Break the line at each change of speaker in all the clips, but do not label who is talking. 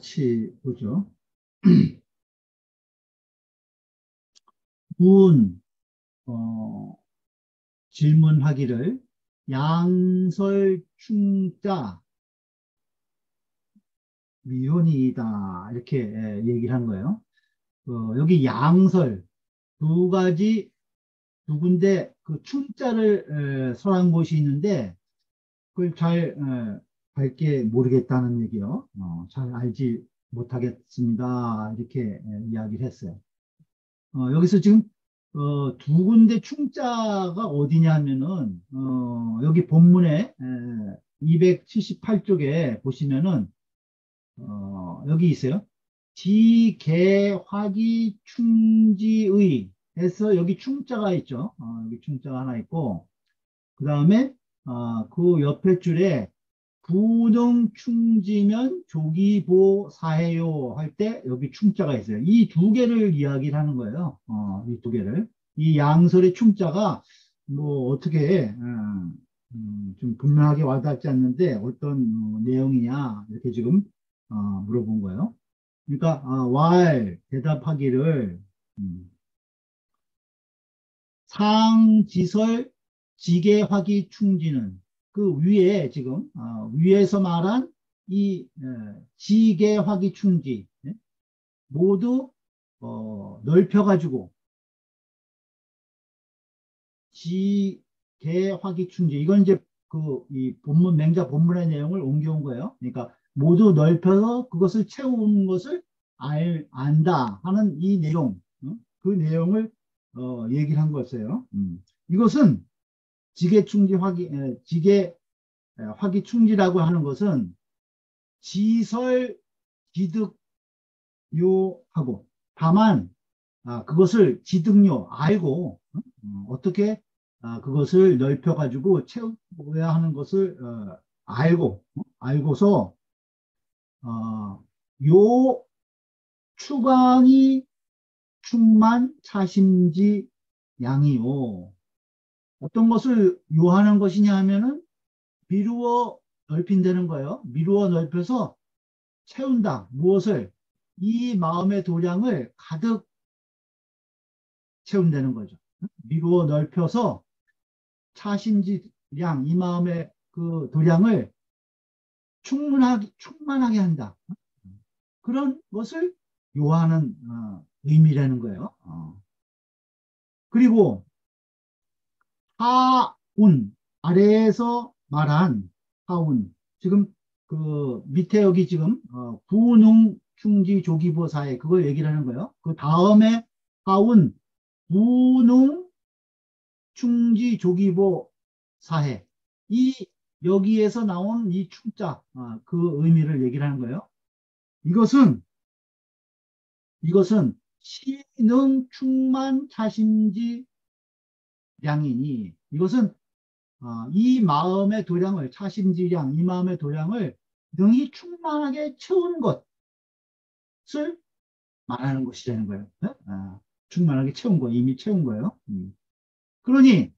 같이 보죠. 문, 어, 질문하기를 양설충자 미혼이다 이렇게 예, 얘기를 한 거예요. 어, 여기 양설 두 가지 두 군데 그 충자를 에, 설한 곳이 있는데 그걸 잘 에, 밝게 모르겠다는 얘기요. 어, 잘 알지 못하겠습니다. 이렇게 에, 이야기를 했어요. 어, 여기서 지금 어, 두 군데 충자가 어디냐 하면은 어, 여기 본문에 278쪽에 보시면은 어, 여기 있어요. 지개화기 충지의 해서 여기 충자가 있죠. 어, 여기 충자가 하나 있고 그 다음에 어, 그 옆에 줄에 부동 충지면 조기보 사해요 할 때 여기 충자가 있어요. 이 두 개를 이야기를 하는 거예요. 어, 이 두 개를. 이 양설의 충자가 뭐 어떻게 음, 음, 좀 분명하게 와닿지 않는데 어떤 어, 내용이냐 이렇게 지금 어, 물어본 거예요. 그러니까 아, 왈 대답하기를 음, 상지설 지계화기 충지는 그 위에 지금 어, 위에서 말한 이 에, 지계 화기 충지 예? 모두 어, 넓혀가지고 지계 화기 충지 이건 이제 그 이 본문 맹자 본문의 내용을 옮겨온 거예요. 그러니까 모두 넓혀서 그것을 채우는 것을 알, 안다 하는 이 내용, 어? 그 내용을 어, 얘기를 한 거였어요. 음. 이것은 지계충지 화기, 에, 지계 에, 화기 충지라고 하는 것은 지설 지득요하고 다만 아, 그것을 지득요 알고 어, 떻게 아, 그것을 넓혀 가지고 채워야 하는 것을 어, 알고 어? 알고서 어, 요 추광이 충만 차심지 양이요. 어떤 것을 요하는 것이냐 하면은 미루어 넓힌다는 거예요. 미루어 넓혀서 채운다. 무엇을? 이 마음의 도량을 가득 채운다는 거죠. 미루어 넓혀서 차심지량, 이 마음의 그 도량을 충분하게, 충만하게 한다. 그런 것을 요하는 어, 의미라는 거예요. 어. 그리고 하운 아래에서 말한 하운 지금 그 밑에 여기 지금 어, 구농 충지 조기보사에 그걸 얘기를 하는 거예요. 그 다음에 하운 구농 충지 조기보 사해 이 여기에서 나온 이 충자 아, 그 의미를 얘기를 하는 거예요. 이것은 이것은 시능 충만 자신지 량이니 이것은 아, 이 마음의 도량을 차심지량 이 마음의 도량을 능히 충만하게 채우는 것을 말하는 것이라는 거예요. 네? 아, 충만하게 채운 거 이미 채운 거예요. 음. 그러니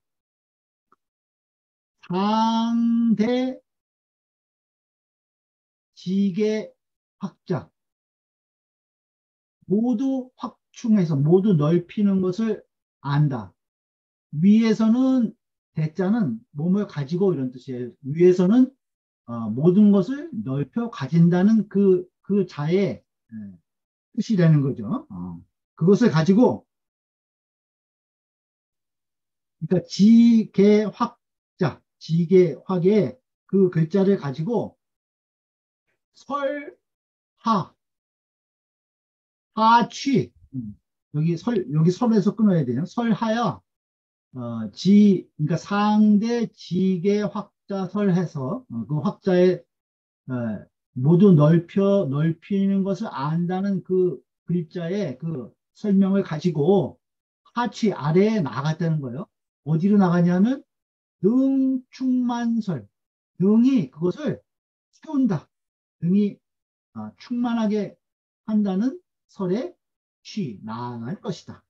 상대 지계 확자 모두 확충해서 모두 넓히는 것을 안다. 위에서는 대자는 몸을 가지고 이런 뜻이에요. 위에서는 어, 모든 것을 넓혀 가진다는 그, 그 자의 예, 뜻이라는 거죠. 어. 그것을 가지고 그러니까 지계확 지게, 화계 그 글자를 가지고 설하, 하취, 음, 여기 설, 여기 설에서 끊어야 돼요. 설하여, 어, 지, 그러니까 상대 지계 확자 설해서, 어, 그 확자에, 어, 모두 넓혀, 넓히는 것을 안다는 그 글자의 그 설명을 가지고 하취 아래에 나갔다는 거예요. 어디로 나가냐면 능 충만설. 능이 그것을 채운다. 능이 아, 충만하게 한다는 설에 취 나아갈 것이다.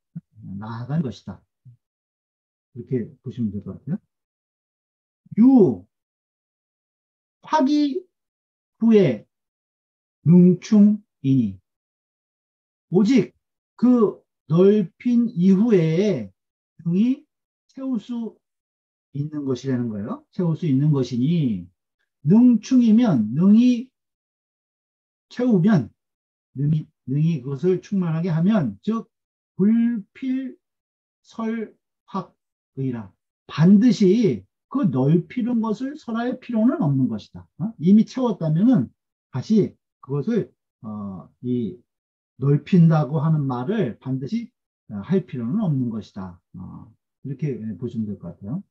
나아갈 것이다 이렇게 보시면 될 것 같아요 유 화기 후에 능충이니 오직 그 넓힌 이후에 능이 채울 수 있는 것이라는 거예요. 채울 수 있는 것이니 능충이면 능이 채우면 능이, 능이 그것을 충만하게 하면 즉 불필설확 의라 반드시 그 넓히는 것을 설할 필요는 없는 것이다. 어? 이미 채웠다면은 다시 그것을 어, 이 넓힌다고 하는 말을 반드시 어, 할 필요는 없는 것이다. 어, 이렇게 보시면 될 것 같아요.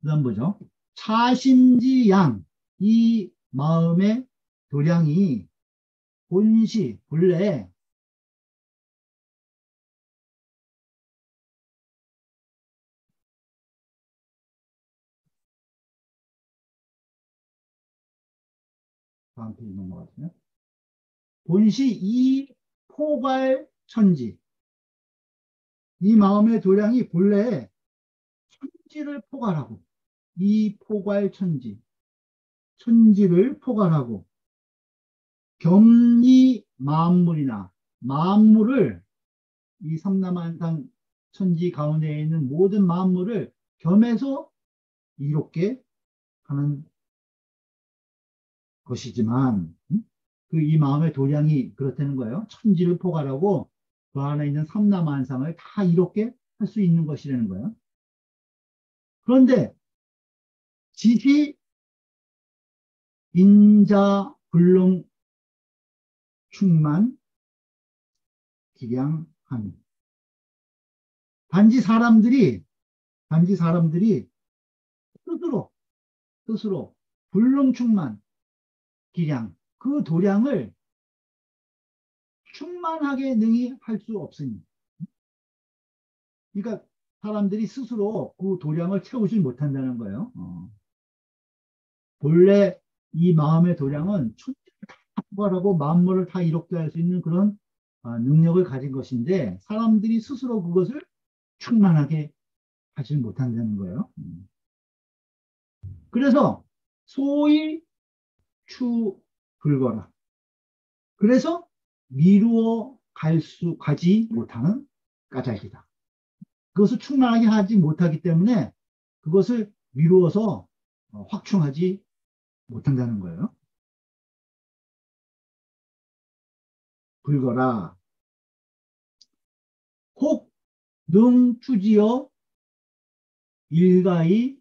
그 다음 보죠. 차심지양, 이 마음의 도량이 본시, 본래 다음 페이지 넘어가세요. 본시 이 포괄 천지. 이 마음의 도량이 본래 천지를 포괄하고 이 포괄 천지. 천지를 포괄하고 겸이 만물이나 만물을 이 삼남한상 천지 가운데 있는 모든 만물을 겸해서 이롭게 하는 것이지만 음? 그이 마음의 도량이 그렇다는 거예요. 천지를 포괄하고 그 안에 있는 삼남한상을 다 이롭게 할 수 있는 것이라는 거예요. 그런데 지시 인자 불능 충만 기량함 단지 사람들이 단지 사람들이 스스로 스스로 불능 충만 기량 그 도량을 충만하게 능히 할 수 없으니 그러니까 사람들이 스스로 그 도량을 채우지 못한다는 거예요. 어. 본래 이 마음의 도량은 포괄하고 만물을 다 이롭게 할 수 있는 그런 어, 능력을 가진 것인데 사람들이 스스로 그것을 충만하게 하지 못한다는 거예요. 음. 그래서 소위 추 불거라. 그래서 미루어 갈 수, 가지 못하는 까닭이다. 그것을 충만하게 하지 못하기 때문에 그것을 미루어서 어, 확충하지 못한다는 거예요. 불거라. 혹, 능, 추지어, 일가이,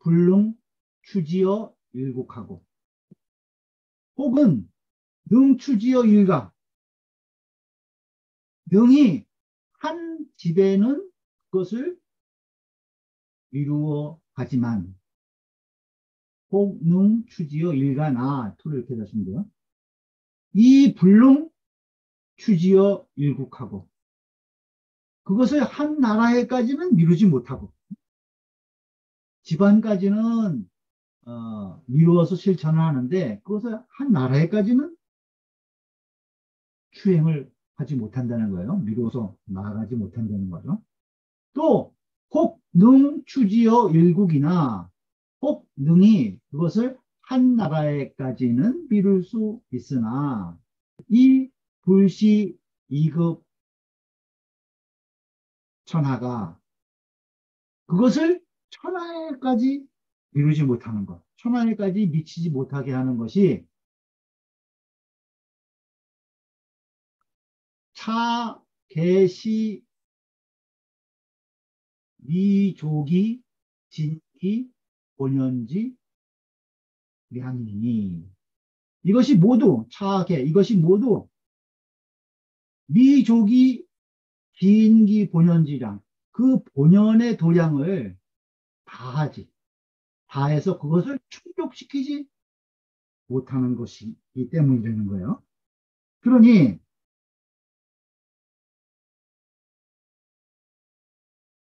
불능, 추지어, 일곡하고. 혹은 능추지어 일가 능이 한 집에는 그것을 이루어 가지만 혹능 추지어 일가 나 토를 이렇게 하시면 돼요. 이 불능 추지어 일국하고 그것을 한 나라에까지는 미루지 못하고 집안까지는 어, 미루어서 실천을 하는데 그것을 한 나라에까지는 추행을 하지 못한다는 거예요. 미루어서 나아가지 못한다는 거죠. 또 혹능 추지어 일국이나 혹 능이 그것을 한 나라에까지는 미룰 수 있으나 이 불시 2급 천하가 그것을 천하에까지 이루지 못하는 것, 천하에까지 미치지 못하게 하는 것이 차, 개시, 미조기, 진기, 본연지, 량이니 이것이 모두 차계 이것이 모두 미조기 긴기 본연지량. 그 본연의 도량을 다하지 다해서 그것을 충족시키지 못하는 것이기 때문이라는 거예요. 그러니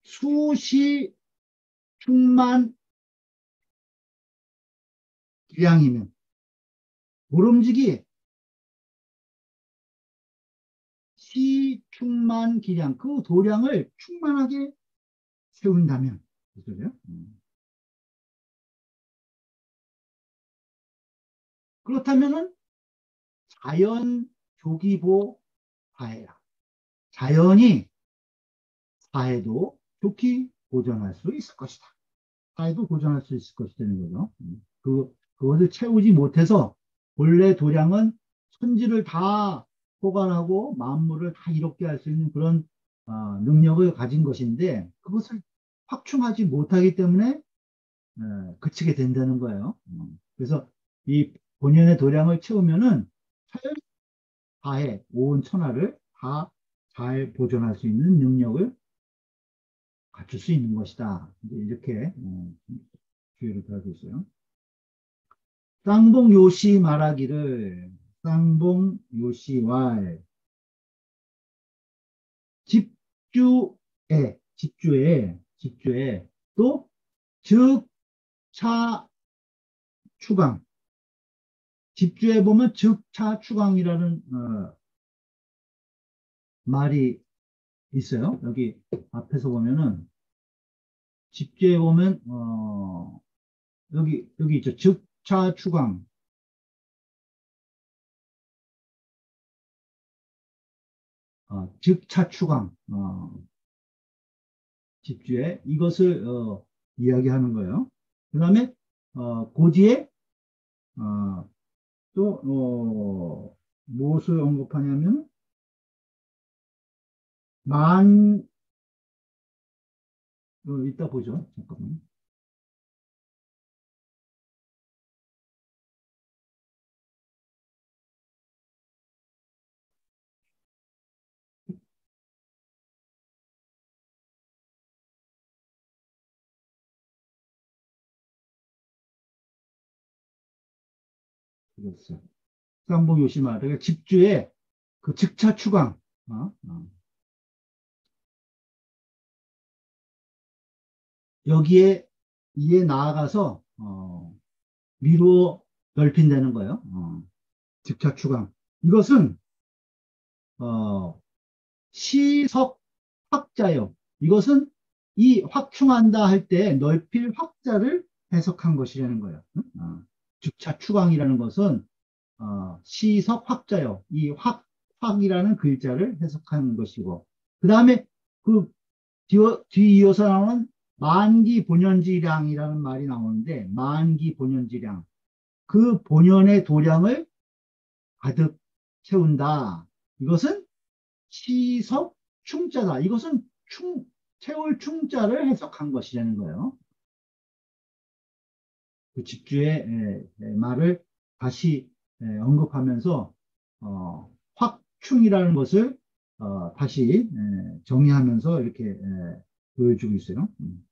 수시 충만 기량이면 모름지기 시 충만 기량 그 도량을 충만하게 세운다면 그죠? 음. 그렇다면은 자연 조기보 사해야. 자연이 사해도 좋게 보존할 수 있을 것이다. 사해도 보존할 수 있을 것이라는 거죠. 음. 그, 그것을 채우지 못해서 본래 도량은 천지를 다 포괄하고 만물을 다 이롭게 할 수 있는 그런 어, 능력을 가진 것인데 그것을 확충하지 못하기 때문에 어, 그치게 된다는 거예요. 음. 그래서 이 본연의 도량을 채우면은 자연 다온 천하를 다 잘 보존할 수 있는 능력을 갖출 수 있는 것이다. 이렇게 어, 주의를 달고 있어요. 쌍봉 요시 말하기를 쌍봉 요시왈 집주에 집주에 집주에 또 즉차 추강 집주에 보면 즉차 추강이라는 어, 말이 있어요. 여기 앞에서 보면은 집주에 보면 어, 여기 여기 있죠. 즉차 추강 어, 즉차 추강 어, 집주에 이것을 어, 이야기하는 거예요. 그 다음에 어, 고지에 어, 또 어, 무엇을 언급하냐면 만 어, 이따 보죠. 잠깐만. 그랬어. 쌍봉 요시마. 그러니까 집주의 그 즉차 추강. 어? 어. 여기에 이에 나아가서 어, 미루어 넓힌다는 거예요. 어, 즉차 추강. 이것은 어, 시석 확자요. 이것은 이 확충한다 할 때 넓힐 확자를 해석한 것이라는 거예요. 어, 즉차 추강이라는 것은 어, 시석 확자요. 이 확, 확이라는 글자를 해석하는 것이고 그 다음에 그 뒤이어서 나오는 만기 본연지량이라는 말이 나오는데 만기 본연지량 그 본연의 도량을 가득 채운다. 이것은 시석 충자다. 이것은 충, 채울 충자를 해석한 것이라는 거예요. 그 집주의 말을 다시 언급하면서 어, 확충이라는 것을 어, 다시 정의하면서 이렇게 보여주고 있어요. 음.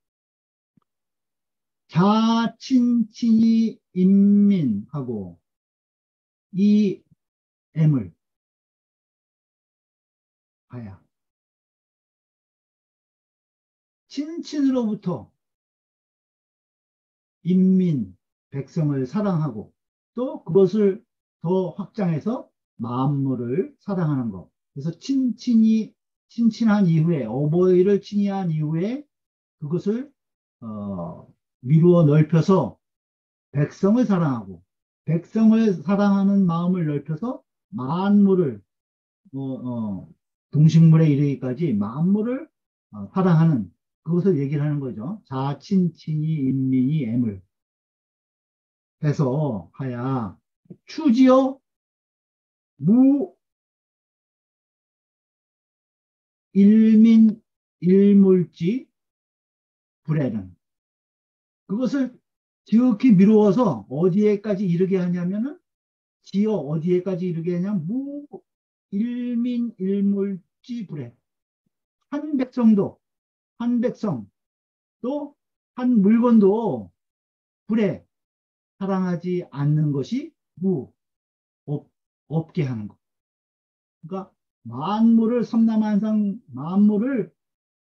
자친친이 인민하고 이 M을 봐야 친친으로부터 인민, 백성을 사랑하고 또 그것을 더 확장해서 만물을 사랑하는 것. 그래서 친친이 친친한 이후에 어버이를 친이한 이후에 그것을 어, 미루어 넓혀서 백성을 사랑하고 백성을 사랑하는 마음을 넓혀서 만물을 어, 어, 동식물에 이르기까지 만물을 어, 사랑하는 그것을 얘기를 하는 거죠. 자친친이 인민이 M을 해서 하야 추지어 무 일민 일물지 불에는 그것을 지극히 미루어서 어디에까지 이르게 하냐면은 지어 어디에까지 이르게 하냐면 무 일민 일물지 불에 한 백성도 한 백성 또 한 물건도 불에 사랑하지 않는 것이 무 없, 없게 하는 것. 그러니까 만물을 섬남한상 만물을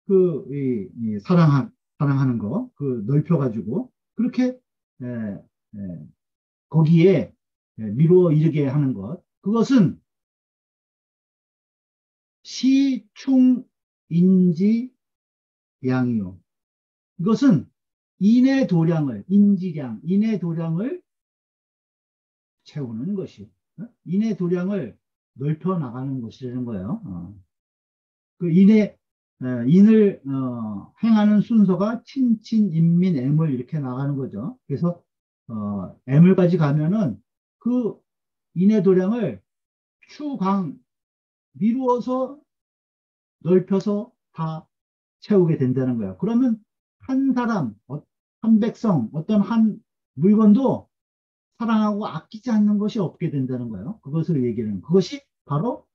그 이, 이 사랑한 사랑하는 거, 그 넓혀가지고, 그렇게, 에, 에, 거기에 미루어 이르게 하는 것. 그것은 시충인지 양이요. 이것은 인의 도량을, 인지량, 인의 도량을 채우는 것이 어? 인의 도량을 넓혀 나가는 것이라는 거예요. 어. 그 인의 어, 인을 어, 행하는 순서가 친친 인민 애물 이렇게 나가는 거죠. 그래서 어, 애물까지 가면은 그 인의 도량을 추강 미루어서 넓혀서 다 채우게 된다는 거예요. 그러면 한 사람, 어, 한 백성, 어떤 한 물건도 사랑하고 아끼지 않는 것이 없게 된다는 거예요. 그것을 얘기하는 그것이 바로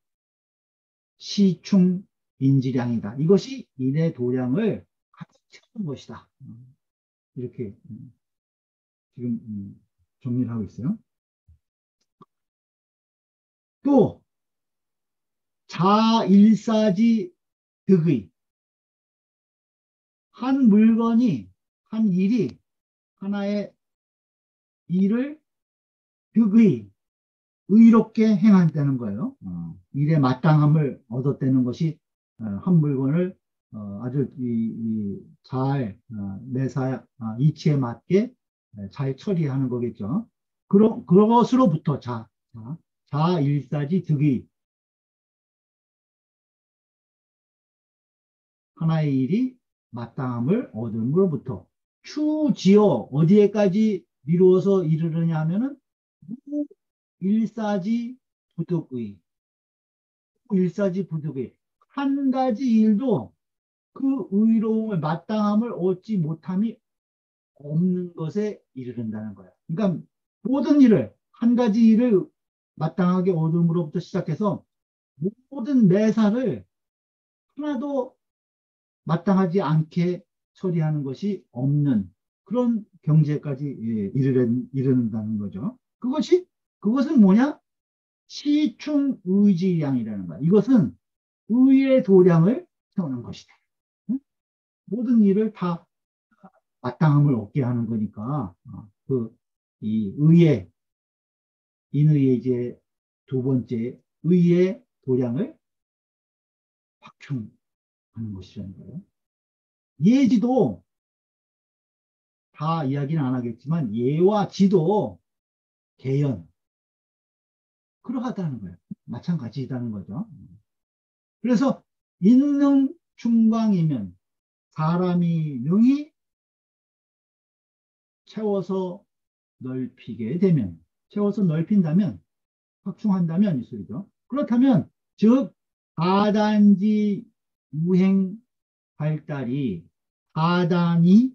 시충 인지량이다. 이것이 인의 도량을 가득 채우는 것이다. 이렇게 음, 지금 음, 정리를 하고 있어요. 또 자일사지 득의 한 물건이 한 일이 하나의 일을 득의 의롭게 행한다는 거예요. 어, 일의 마땅함을 얻었다는 것이 어, 한 물건을 어, 아주 이, 이잘 어, 매사 아, 이치에 맞게 잘 처리하는 거겠죠. 그러, 그것으로부터 자, 자, 자 일사지 득의 하나의 일이 마땅함을 얻음으로부터 추지어 어디에까지 미루어서 이르느냐 하면은 일사지 부득의 일사지 부득의 한 가지 일도 그 의로움을 마땅함을 얻지 못함이 없는 것에 이르른다는 거예요. 그러니까 모든 일을 한 가지 일을 마땅하게 얻음으로부터 시작해서 모든 매사를 하나도 마땅하지 않게 처리하는 것이 없는 그런 경제까지 예, 이르는다는 거죠. 그것이 그것은 뭐냐? 시충 의지량이라는 거야. 이것은 의의 도량을 채우는 것이다. 모든 일을 다 마땅함을 얻게 하는 거니까 어, 그이 의의 인의의 이제 두 번째 의의 도량을 확충 하는 것이라는 거예요. 예지도 다 이야기는 안 하겠지만 예와 지도 개연 그러하다는 거예요. 마찬가지다는 거죠. 그래서 인능 중광이면 사람이 능히 채워서 넓히게 되면 채워서 넓힌다면 확충한다면 이 소리죠. 그렇다면 즉 다단지 유행 발달이 하단이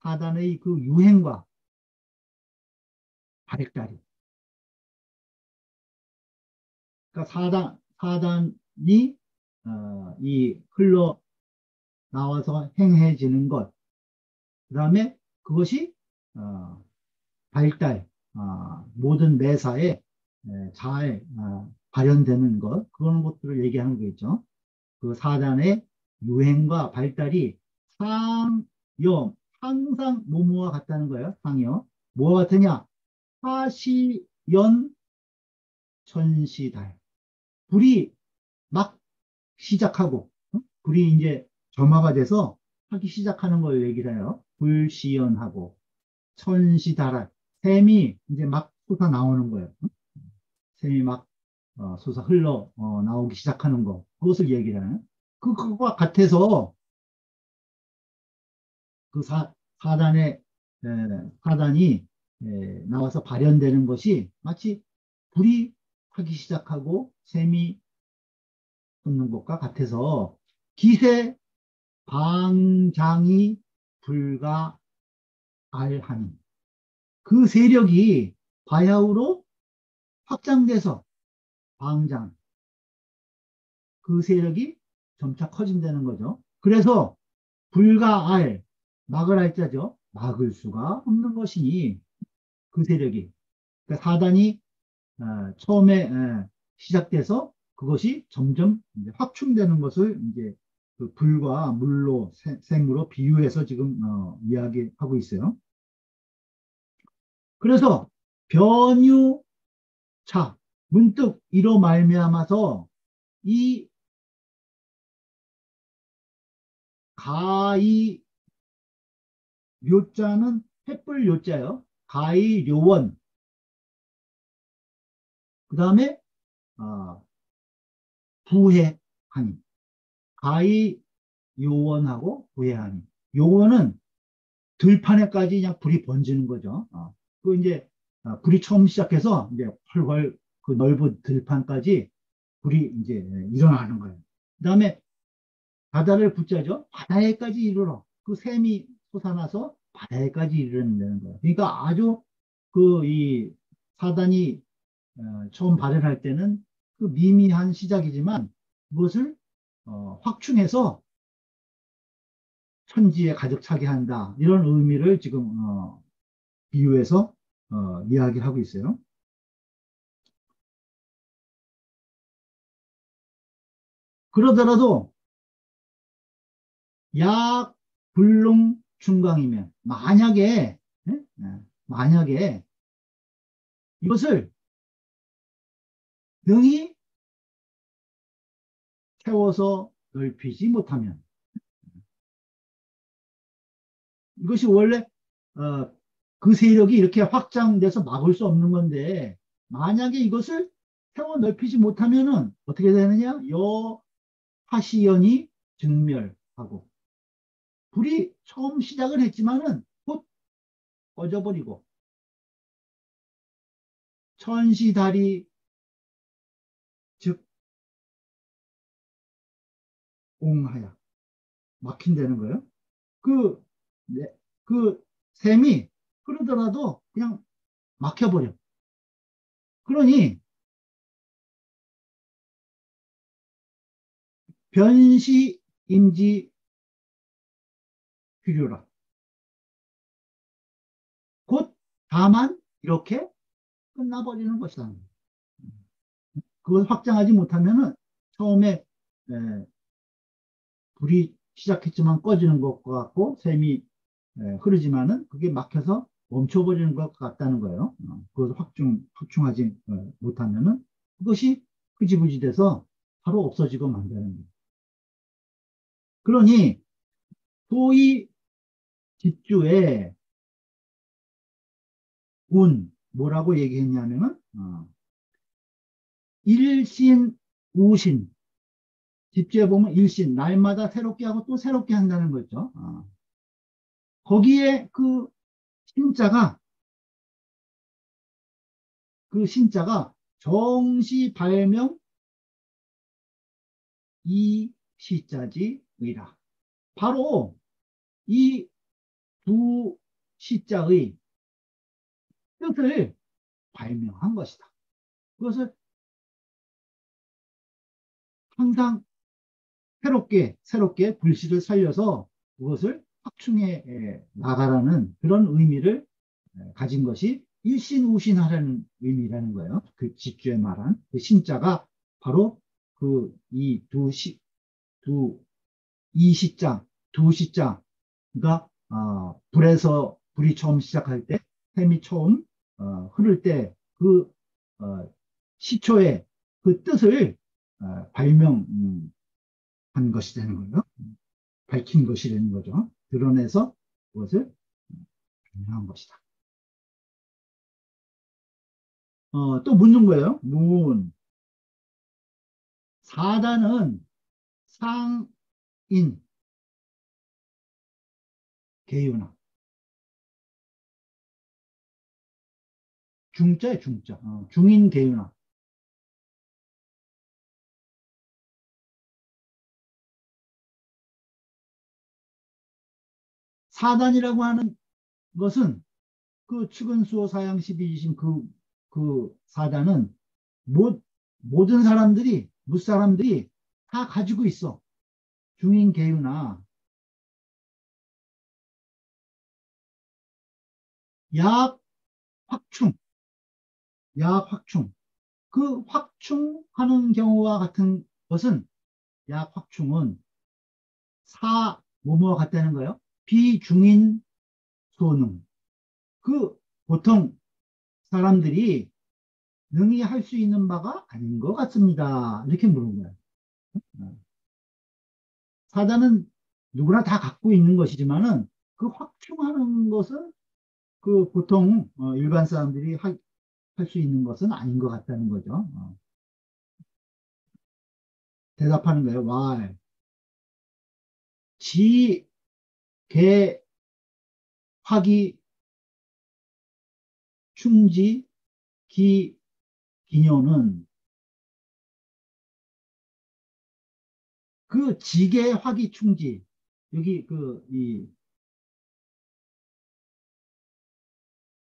하단의 그 유행과 발달이. 그러니까 사단 사단이 어, 이 흘러 나와서 행해지는 것, 그 다음에 그것이 어, 발달, 어, 모든 매사에 잘 어, 발현되는 것, 그런 것들을 얘기하는 거겠죠. 그 사단의 유행과 발달이 상여 항상 뭐뭐와 같다는 거예요. 상여 뭐와 같으냐? 화시연 천시달 불이 막 시작하고 불이 이제 점화가 돼서 하기 시작하는 걸 얘기를 해요. 불시연하고 천시달알 샘이 이제 막 쏟아 나오는 거예요. 샘이 막 어, 솟아 흘러 어, 나오기 시작하는 거 그것을 얘기를 하는 그, 그것과 같아서 그 사, 사단의 에, 사단이 에, 나와서 발현되는 것이 마치 불이 하기 시작하고 샘이 솟는 것과 같아서 기세 방장이 불가 알하니 그 세력이 바야흐로 확장돼서 방장 그 세력이 점차 커진다는 거죠. 그래서 불가 알 막을 할 자죠. 막을 수가 없는 것이니 그 세력이 그러니까 사단이 어, 처음에 에, 시작돼서 그것이 점점 확충되는 것을 이제 그 불과 물로 생으로 비유해서 지금 어, 이야기하고 있어요. 그래서 변유차 문득 이로 말미암아서 이 가이 묘자는 횃불 요자요. 가이 료원 그 다음에 어, 부해하니 가히 요원하고 부해하니 요원은 들판에까지 그냥 불이 번지는 거죠. 어. 그 이제 어, 불이 처음 시작해서 이제 펄펄 그 넓은 들판까지 불이 이제 일어나는 거예요. 그 다음에 바다를 붙자죠. 바다에까지 이르러 그 샘이 솟아나서 바다에까지 이르는 거예요. 그러니까 아주 그 이 사단이 어, 처음 발현할 때는 그 미미한 시작이지만 그것을 어, 확충해서 천지에 가득 차게 한다. 이런 의미를 지금 어, 비유해서 어, 이야기하고 있어요. 그러더라도 약 불능 중강이면 만약에 네? 만약에 이것을 능히 채워서 넓히지 못하면 이것이 원래 어, 그 세력이 이렇게 확장돼서 막을 수 없는 건데 만약에 이것을 채워 넓히지 못하면은 어떻게 되느냐? 여 하시연이 증멸하고 불이 처음 시작을 했지만은 곧 꺼져버리고 천시다리 즉 옹하야 막힌다는 거예요. 그, 네, 그 샘이 흐르더라도 그냥 막혀버려. 그러니 변시 임지 필요라. 곧 다만 이렇게 끝나버리는 것이다. 그걸 확장하지 못하면은 처음에 에, 불이 시작했지만 꺼지는 것과 같고 샘이 에, 흐르지만은 그게 막혀서 멈춰버리는 것 같다는 거예요. 어, 그것을 확충, 확충하지 어, 못하면은 그것이 흐지부지 돼서 바로 없어지고 만다는 거예요. 그러니 소위 집주에 운 뭐라고 얘기했냐면은 어, 일신 우신 집주에 보면 일신 날마다 새롭게 하고 또 새롭게 한다는 거죠. 어. 거기에 그 신자가 그 신자가 정시 발명 이 시자지 의라. 바로 이 두 시자의 뜻을 발명한 것이다. 그것을 항상 새롭게 새롭게 불씨를 살려서 그것을 확충해 나가라는 그런 의미를 가진 것이 일신우신하라는 의미라는 거예요. 그 집주에 말한 그 신자가 바로 그 이 두 시, 두, 이 시자, 두 시자, 그러니까, 어, 불에서, 불이 처음 시작할 때, 샘이 처음, 어, 흐를 때, 그, 어, 시초의 그 뜻을, 어, 발명한 음, 것이 되는 거예요. 밝힌 것이 되는 거죠. 드러내서 그것을 발명한 것이다. 어, 또 묻는 거예요. 문. 사단은 상인 개유나. 중자에 중자. 어, 중인 개유나. 사단이라고 하는 것은 그 측은수호 사양 12지신 그, 그 사단은 모, 모든 사람들이 무사람들이 다 가지고 있어. 중인 개유나 약 확충, 약 확충. 그 확충하는 경우와 같은 것은 약 확충은 사 뭐뭐와 같다는 거예요. 비중인 소능. 그 보통 사람들이 능히 할 수 있는 바가 아닌 것 같습니다. 이렇게 물은 거예요. 어. 사단은 누구나 다 갖고 있는 것이지만은 그 확충하는 것은 그 보통 어, 일반 사람들이 할할수 있는 것은 아닌 것 같다는 거죠. 어. 대답하는 거예요. why? 지, 개, 화기, 충지, 기, 기녀는 그 지계 화기 충지 여기 그 이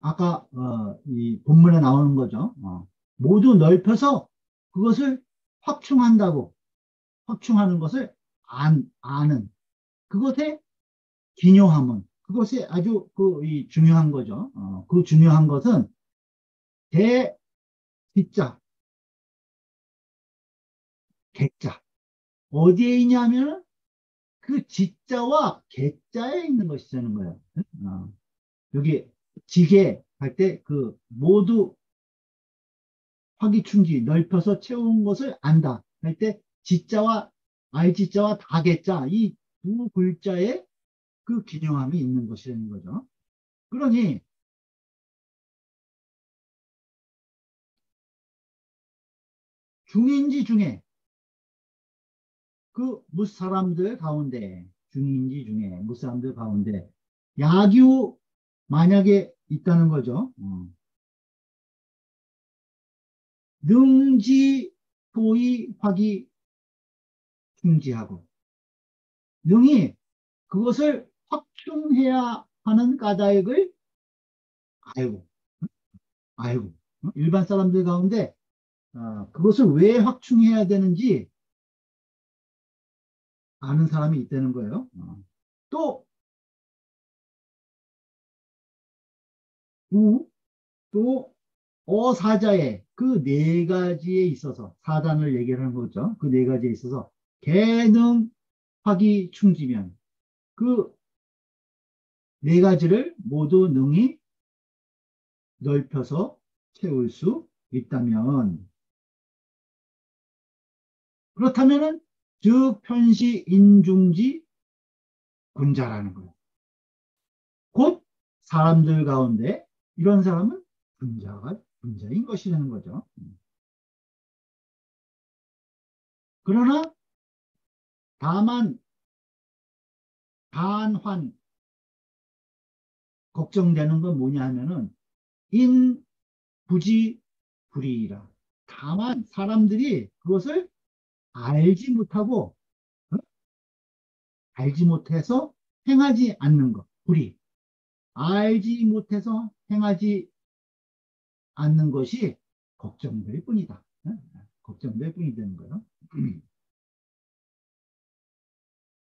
아까 어, 이 본문에 나오는 거죠. 어. 모두 넓혀서 그것을 확충한다고 확충하는 것을 안, 아는 그것의 기묘함은 그것이 아주 그 중요한 거죠. 어, 그 중요한 것은 대 뒷자 객자 어디에 있냐면 그 지자와 개자에 있는 것이 되는 거예요. 어. 여기 지게 할 때 그 모두 화기충지 넓혀서 채운 것을 안다 할 때 지자와 알지자와 다개자 이 두 글자에 그 균형함이 있는 것이라는 거죠. 그러니 중인지 중에 그 무사람들 가운데 중인지 중에 무사람들 가운데 야규 만약에 있다는 거죠. 어. 능지 도의 화기 중지하고 능이 그것을 확충해야 하는 까닭을 알고 알고 일반 사람들 가운데 어, 그것을 왜 확충해야 되는지 아는 사람이 있다는 거예요. 어. 또, 우, 또, 어사자의 그 네 가지에 있어서 사단을 얘기하는 거죠. 그 네 가지에 있어서 개능, 화기, 충지면 그 네 가지를 모두 능히 넓혀서 채울 수 있다면 그렇다면은 즉 편시 인중지 군자라는 거예요. 곧 사람들 가운데 이런 사람은 군자가 군자인 것이라는 거죠. 그러나 다만 단환 걱정되는 건 뭐냐 하면은 인 부지 불이라 다만 사람들이 그것을 알지 못하고 어? 알지 못해서 행하지 않는 것 불이 알지 못해서 행하지 않는 것이 걱정될 뿐이다. 어? 걱정될 뿐이 되는 거예요.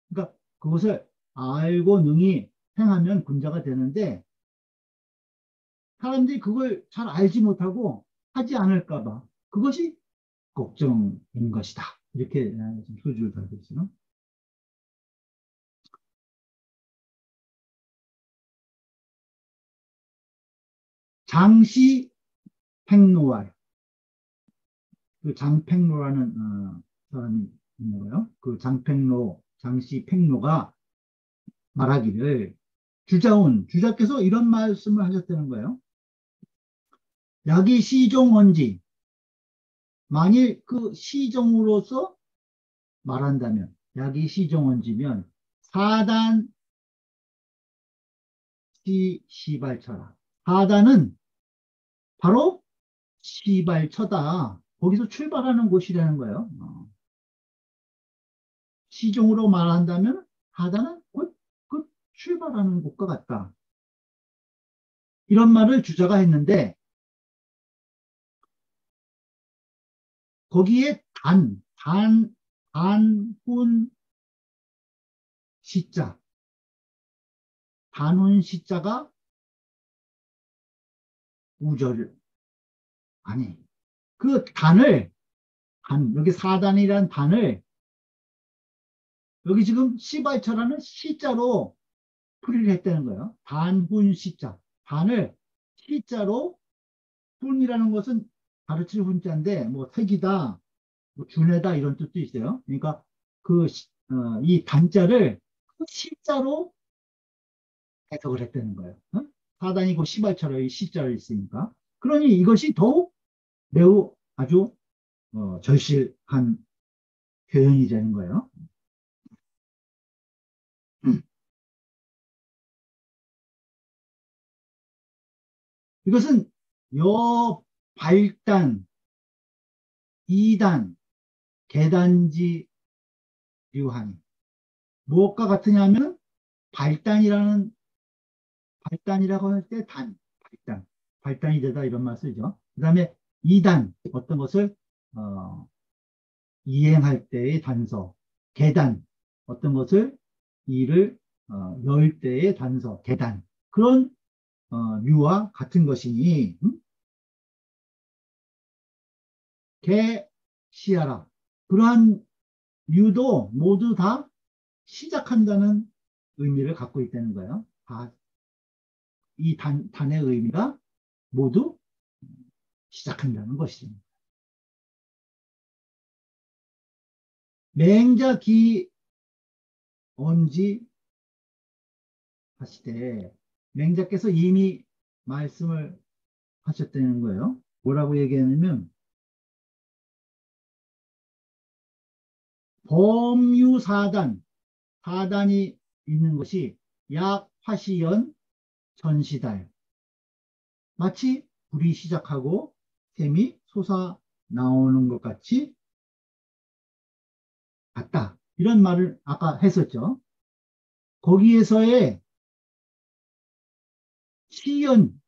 그러니까 그것을 알고 능히 행하면 군자가 되는데 사람들이 그걸 잘 알지 못하고 하지 않을까 봐 그것이 걱정인 것이다. 이렇게 소주를 달고 있어요. 장시 팽로와 그 장팽로라는 어, 사람이 있는 거예요. 그 장팽로, 장시 팽로가 말하기를 주자운, 주자께서 이런 말씀을 하셨다는 거예요. 야기 시종원지 만일 그 시종으로서 말한다면 약이 시종원지면 사단 시 시발처라. 사단은 바로 시발처다. 거기서 출발하는 곳이라는 거예요. 어. 시종으로 말한다면 사단은 곧, 곧 출발하는 곳과 같다. 이런 말을 주자가 했는데 거기에 단, 단, 단훈 시자. 단훈 시자가 우절. 아니, 그 단을, 단, 여기 사단이라는 단을 여기 지금 시발처라는 시자로 풀이를 했다는 거예요. 단훈 시자. 단을 시자로 훈이라는 것은 가르칠 훈자인데 뭐 색이다, 뭐 준해다 이런 뜻도 있어요. 그러니까 그이 어, 단자를 그 시자로 해석을 했다는 거예요. 어? 사단이고 시발처럼 이 시자를 있으니까. 그러니 이것이 더욱 매우 아주 어, 절실한 표현이 되는 거예요. 이것은 요 발단, 이단, 계단지 류한 무엇과 같으냐면 발단이라는 발단이라고 할 때 단, 발단, 발단이 되다 이런 말 쓰죠. 그 다음에 이단, 어떤 것을 어, 이행할 때의 단서, 계단, 어떤 것을 일을 어, 열 때의 단서, 계단 그런 어, 류와 같은 것이니 음? 개시하라 그러한 류도 모두 다 시작한다는 의미를 갖고 있다는 거예요. 이 단, 단의 의미가 모두 시작한다는 것입니다. 맹자기 언지 하시되 맹자께서 이미 말씀을 하셨다는 거예요. 뭐라고 얘기하냐면 범유사단 사단이 있는 것이 약 화시연 전시달 마치 불이 시작하고 샘이 솟아 나오는 것 같이 같다. 이런 말을 아까 했었죠. 거기에서의 시연,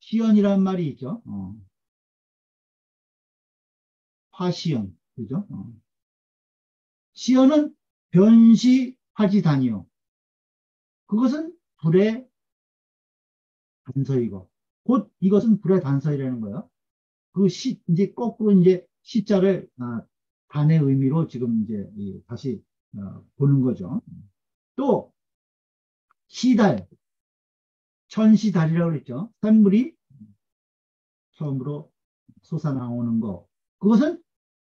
시연이란 말이 있죠. 어. 화시연, 그죠? 어. 시연은 변시하지 다니요. 그것은 불의 단서이고, 곧 이것은 불의 단서이라는 거예요. 그 시, 이제 거꾸로 이제 시자를, 아, 단의 의미로 지금 이제 다시 어, 보는 거죠. 또, 시달, 천시달이라고 그랬죠. 산물이 처음으로 솟아 나오는 거. 그것은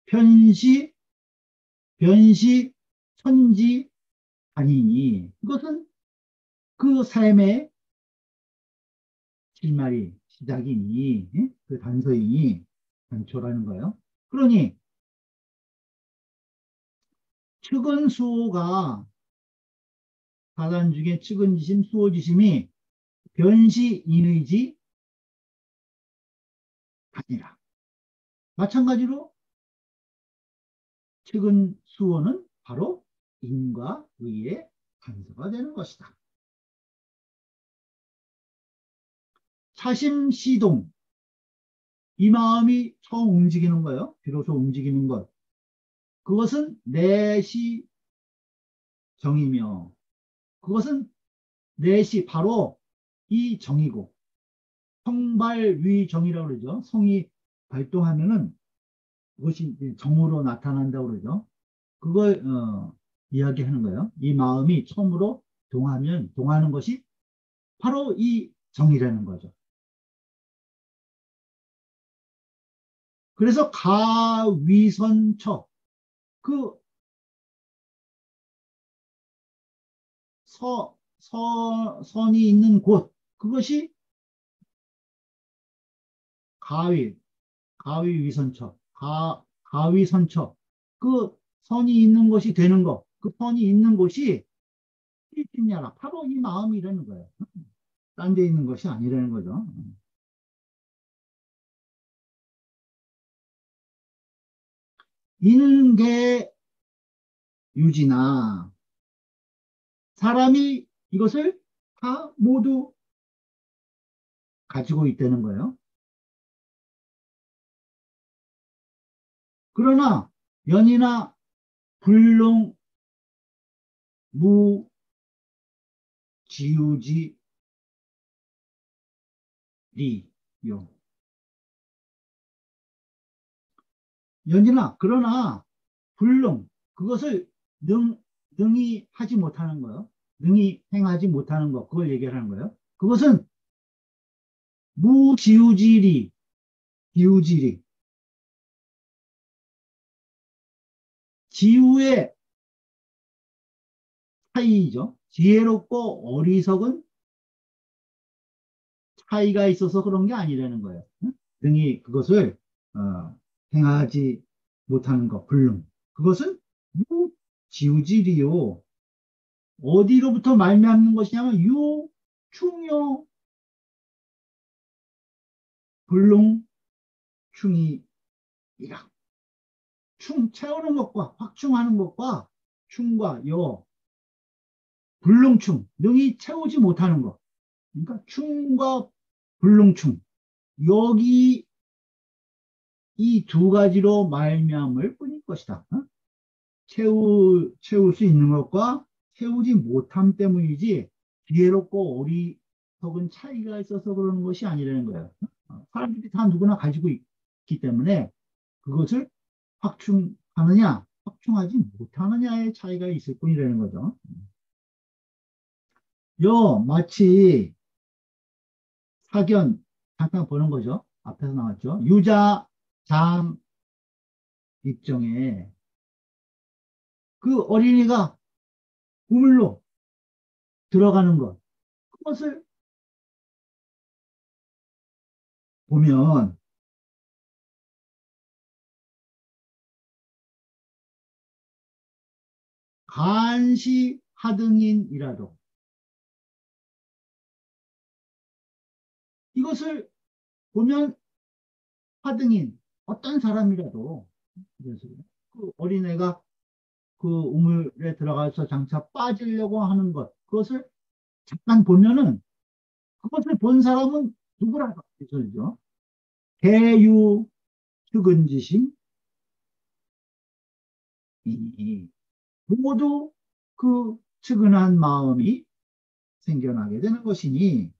변시, 변시, 천지 아니니. 그것은 그 삶의 실말이 시작이니, 그 단서이니, 단초라는 거예요. 그러니, 측은 수호가 사단 중에 측은 지심, 수호 지심이 변시 인의지 아니라 마찬가지로 최근 수원은 바로 인과 의의 단서가 되는 것이다. 사심시동 이 마음이 처음 움직이는 거예요. 비로소 움직이는 것. 그것은 내시 정이며 그것은 내시 바로 이 정이고 성발위 정이라고 그러죠. 성이 발동하면은 그것이 정으로 나타난다고 그러죠. 그걸 어, 이야기하는 거예요. 이 마음이 처음으로 동하면 동하는 것이 바로 이 정이라는 거죠. 그래서 가위선처 그 서, 서, 선이 있는 곳 그것이 가위, 가위 위선처, 가, 가위 선처. 그 선이 있는 것이 되는 것, 그 선이 있는 곳이 필리핀이라 바로 이 마음이라는 거예요. 딴 데 있는 것이 아니라는 거죠. 인계 유지나 사람이 이것을 다 모두 가지고 있다는 거예요. 그러나 연이나 불능 무 지우지 리요 연이나 그러나 불능 그것을 능 능히 하지 못하는 거예요. 능히 행하지 못하는 것 그걸 얘기하는 거예요. 그것은 무지우지리, 기우지리. 지우의 차이죠. 지혜롭고 어리석은 차이가 있어서 그런 게 아니라는 거예요. 등이 그것을 어, 행하지 못하는 것, 불능. 그것은 유 지우지리요. 어디로부터 말미암는 것이냐면 유, 충요, 불능, 충이 이라. 충 채우는 것과 확충하는 것과 충과 여, 불능충 능이 채우지 못하는 것. 그러니까 충과 불능충 여기 이 두 가지로 말미암을 뿐일 것이다. 어? 채우, 채울 수 있는 것과 채우지 못함 때문이지 지혜롭고 어리석은 차이가 있어서 그러는 것이 아니라는 거예요. 어? 사람들이 다 누구나 가지고 있기 때문에 그것을 확충하느냐 확충하지 못하느냐의 차이가 있을 뿐이라는 거죠. 요 마치 사견 잠깐 보는 거죠. 앞에서 나왔죠. 유자 장 입정에 그 어린이가 우물로 들어가는 것 그것을 보면 간시 하등인이라도 이것을 보면 하등인 어떤 사람이라도 그 어린애가 그 우물에 들어가서 장차 빠지려고 하는 것 그것을 잠깐 보면은 그것을 본 사람은 누구라고 소리죠? 대유 휴근지심? 모두 그 측은한 마음이 생겨나게 되는 것이니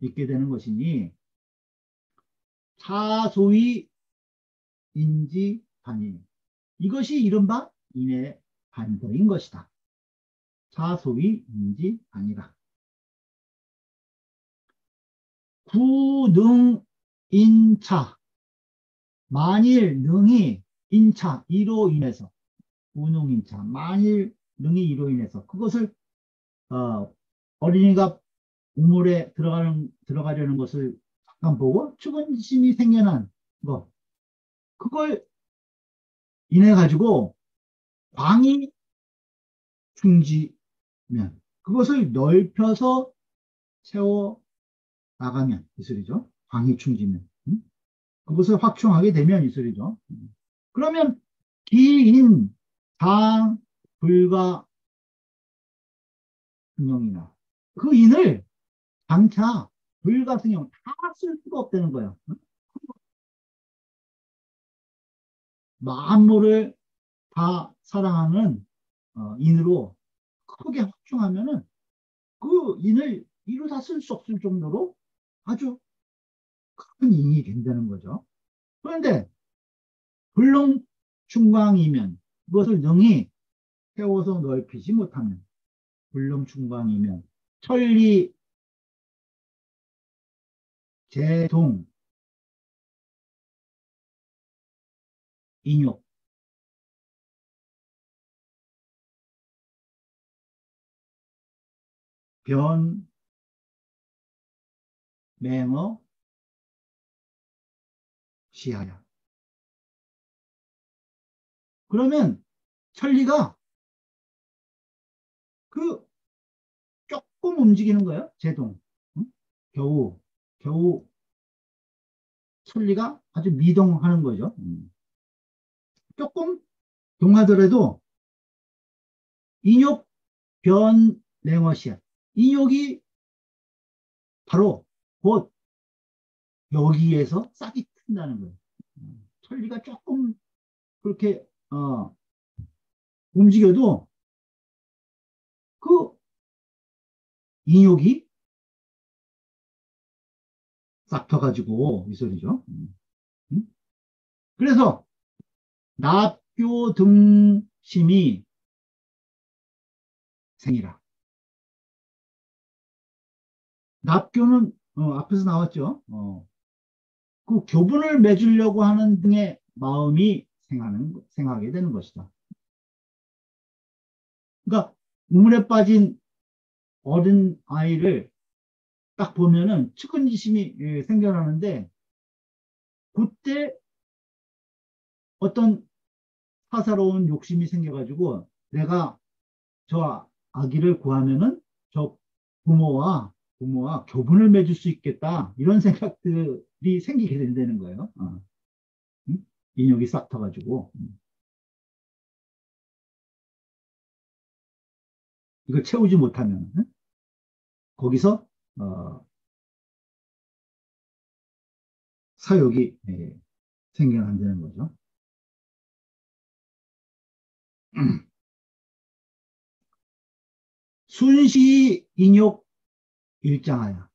있게 되는 것이니 사소위 인지 반인. 이것이 이른바 인의 반대인 것이다. 사소위 인지 아니라 구능 인차. 만일 능이 인차 이로 인해서 구능 인차. 만일 능이 이로 인해서 그것을 어, 어린이가 우물에 들어가는, 들어가려는 것을 보고 추근심이 생겨난 것. 그걸 인해 가지고 광이 충지면 그것을 넓혀서 채워 나가면 이 소리죠. 광이 충지면 음? 그것을 확충하게 되면 이 소리죠. 음. 그러면 기인 당 불과 흥령이나 그 인을 장차 불가승 형 다 쓸 수가 없다는 거예요. 만물을 다 사랑하는 어, 인으로 크게 확충하면은 그 인을 이루 다 쓸 수 없을 정도로 아주 큰 인이 된다는 거죠. 그런데 불능 충광이면 그것을 능히 세워서 넓히지 못하면 불능 충광이면 천리 제동, 인욕, 변, 맹어, 시하야. 그러면 천리가 그 조금 움직이는 거예요. 제동. 응? 겨우 겨우 천리가 아주 미동하는 거죠. 음. 조금 동하더라도 인욕 변 냉어시야. 인욕이 바로 곧 여기에서 싹이 튼다는 거예요. 음. 천리가 조금 그렇게 어, 움직여도 그 인욕이 싹 펴가지고 이 소리죠. 음. 음? 그래서 납교 등심이 생이라. 납교는 어, 앞에서 나왔죠. 어. 그 교분을 맺으려고 하는 등의 마음이 생하는 생하게 되는 것이다. 그러니까 우물에 빠진 어린 아이를 딱 보면은 측은지심이 예, 생겨나는데 그때 어떤 사사로운 욕심이 생겨가지고 내가 저 아기를 구하면은 저 부모와 부모와 교분을 맺을 수 있겠다 이런 생각들이 생기게 된다는 거예요. 어. 응? 인욕이 싹 터가지고 응. 이걸 채우지 못하면 응? 거기서 어, 사욕이 예, 생겨난다는 거죠. 순시 인욕 일장하여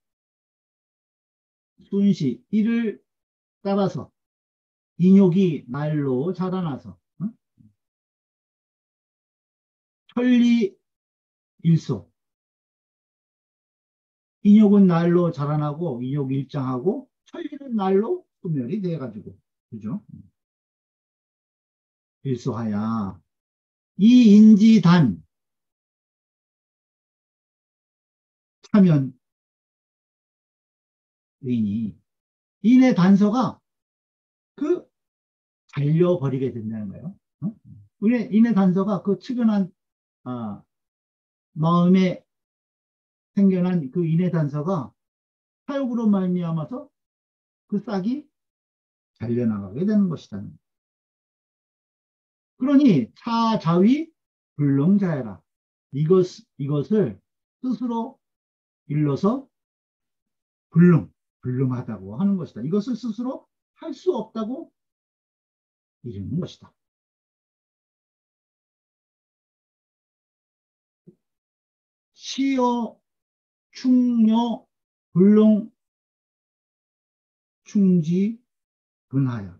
순시 이를 따라서 인욕이 날로 자라나서 어? 천리 일소 인욕은 날로 자라나고 인욕 일장하고 천리는 날로 소멸이 돼가지고 그죠? 일소하야 이 인지단 차면 의인이 인의 단서가 그 잘려버리게 된다는 거예요. 어? 인의 단서가 그 측은한 아, 마음에 생겨난 그 인의 단서가 사욕으로 말미암아서 그 싹이 잘려나가게 되는 것이다. 그러니 차자위 불능자해라. 이것, 이것을 스스로 일러서 불능, 불능하다고 하는 것이다. 이것을 스스로 할 수 없다고 이르는 것이다. 시어, 충녀, 불능, 충지, 근하여.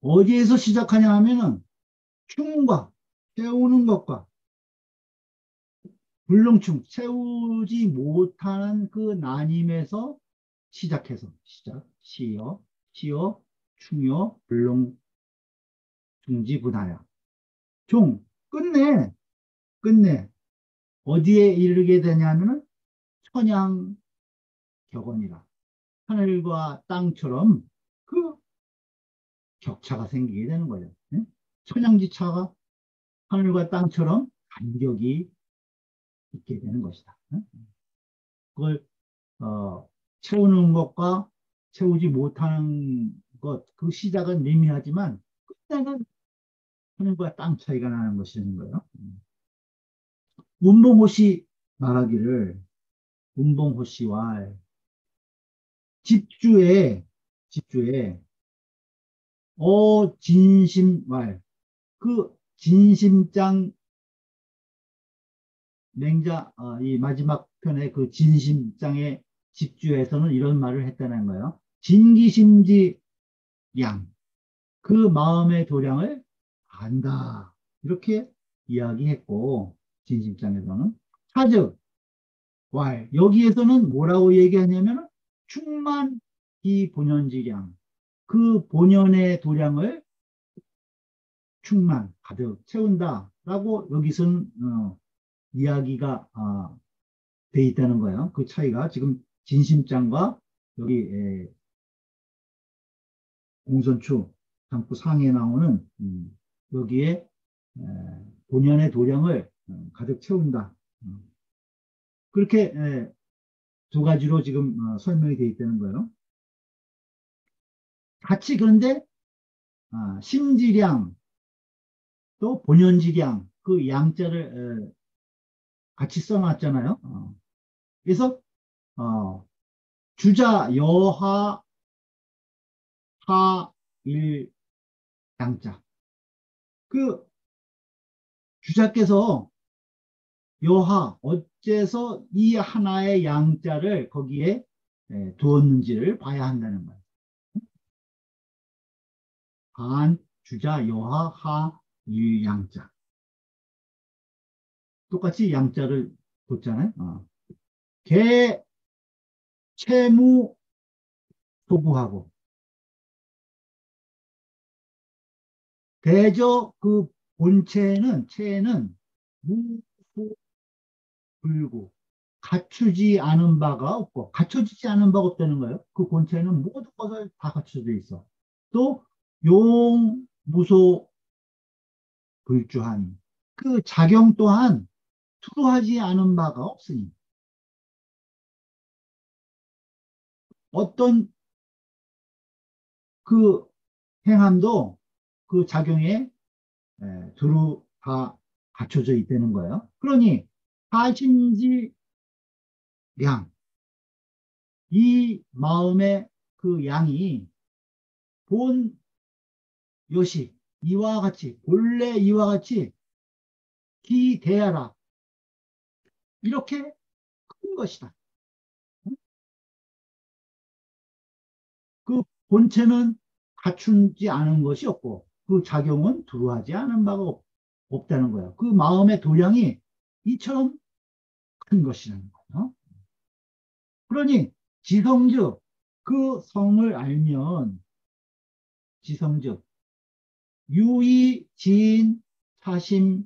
어디에서 시작하냐 하면은 충과 채우는 것과 불능충 채우지 못하는 그 난임에서 시작해서 시작 시여 시여 충여 불능 중지 분하야 종 끝내. 끝내. 어디에 이르게 되냐면은 천양 격언이라. 하늘과 땅처럼 그 격차가 생기게 되는 거예요. 천양지차가 하늘과 땅처럼 간격이 있게 되는 것이다. 그걸 어, 채우는 것과 채우지 못하는 것, 그 시작은 미미하지만 끝내는 하늘과 땅 차이가 나는 것이라는 거예요. 운봉호 씨 말하기를 운봉호 씨와 집주에 집주에 어 진심말 그 진심장 맹자 어, 이 마지막 편의 그 진심장의 집주에서는 이런 말을 했다는 거예요. 진기심지 양 그 마음의 도량을 안다. 이렇게 이야기했고 진심장에서는. 차즉 왈. 여기에서는 뭐라고 얘기하냐면 충만 이 본연지량. 그 본연의 도량을 충만 가득 채운다. 라고 여기서는 어, 이야기가 어, 돼 있다는 거예요. 그 차이가 지금 진심장과 여기 에, 공선추 장구 상에 나오는 음, 여기에 에, 본연의 도량을 어, 가득 채운다. 어. 그렇게 에, 두 가지로 지금 어, 설명이 되어 있다는 거예요. 같이 그런데 아, 심지량 또 본연지량 그 양자를 같이 써놨잖아요. 어. 그래서 어, 주자 여하 하일 양자 그 주자께서 여하 어째서 이 하나의 양자를 거기에 두었는지를 봐야 한다는 거예요. 반 주자 여하 하이 양자. 똑같이 양자를 뒀잖아요. 어. 개, 채무, 소부하고. 대저 그 본체는, 체는 무, 소, 불구. 갖추지 않은 바가 없고 갖춰지지 않은 바가 없다는 거예요. 그 본체는 모든 것을 다 갖춰져 있어. 또 용, 무소, 불주하니 그 작용 또한 투루하지 않은 바가 없으니 어떤 그 행함도 그 작용에 두루 다 갖춰져 있다는 거예요. 그러니 하신지 양, 이 마음의 그 양이 본 요시, 이와 같이, 본래 이와 같이 기대하라. 이렇게 큰 것이다. 그 본체는 갖춘지 않은 것이 없고 그 작용은 두루하지 않은 바가 없, 없다는 거예요. 그 마음의 도량이 이처럼 큰 것이라는 거예요. 그러니 지성즉 그 성을 알면 지성즉 유의 지인 사심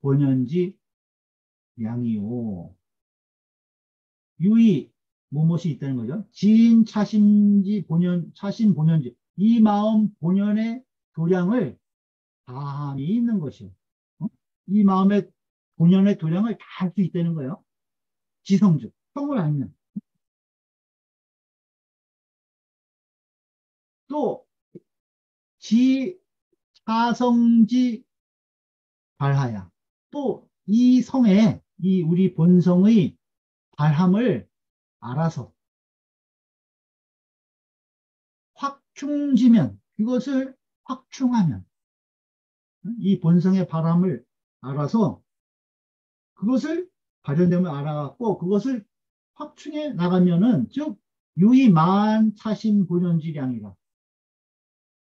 본연지 양이요. 유의 무엇이 있다는 거죠. 지인 차심지 본연 차심 본연지 이 마음 본연의 도량을 다함이 있는 것이요. 어? 이 마음의 본연의 도량을 다 할 수 있다는 거예요. 지성즉 성을 알면 또 지, 사성지 발하야. 또 이 성에, 이 우리 본성의 발함을 알아서 확충지면, 그것을 확충하면, 이 본성의 바람을 알아서 그것을 발현됨을 알아갖고 그것을 확충해 나가면은 즉 유의만 차심 본연지량이라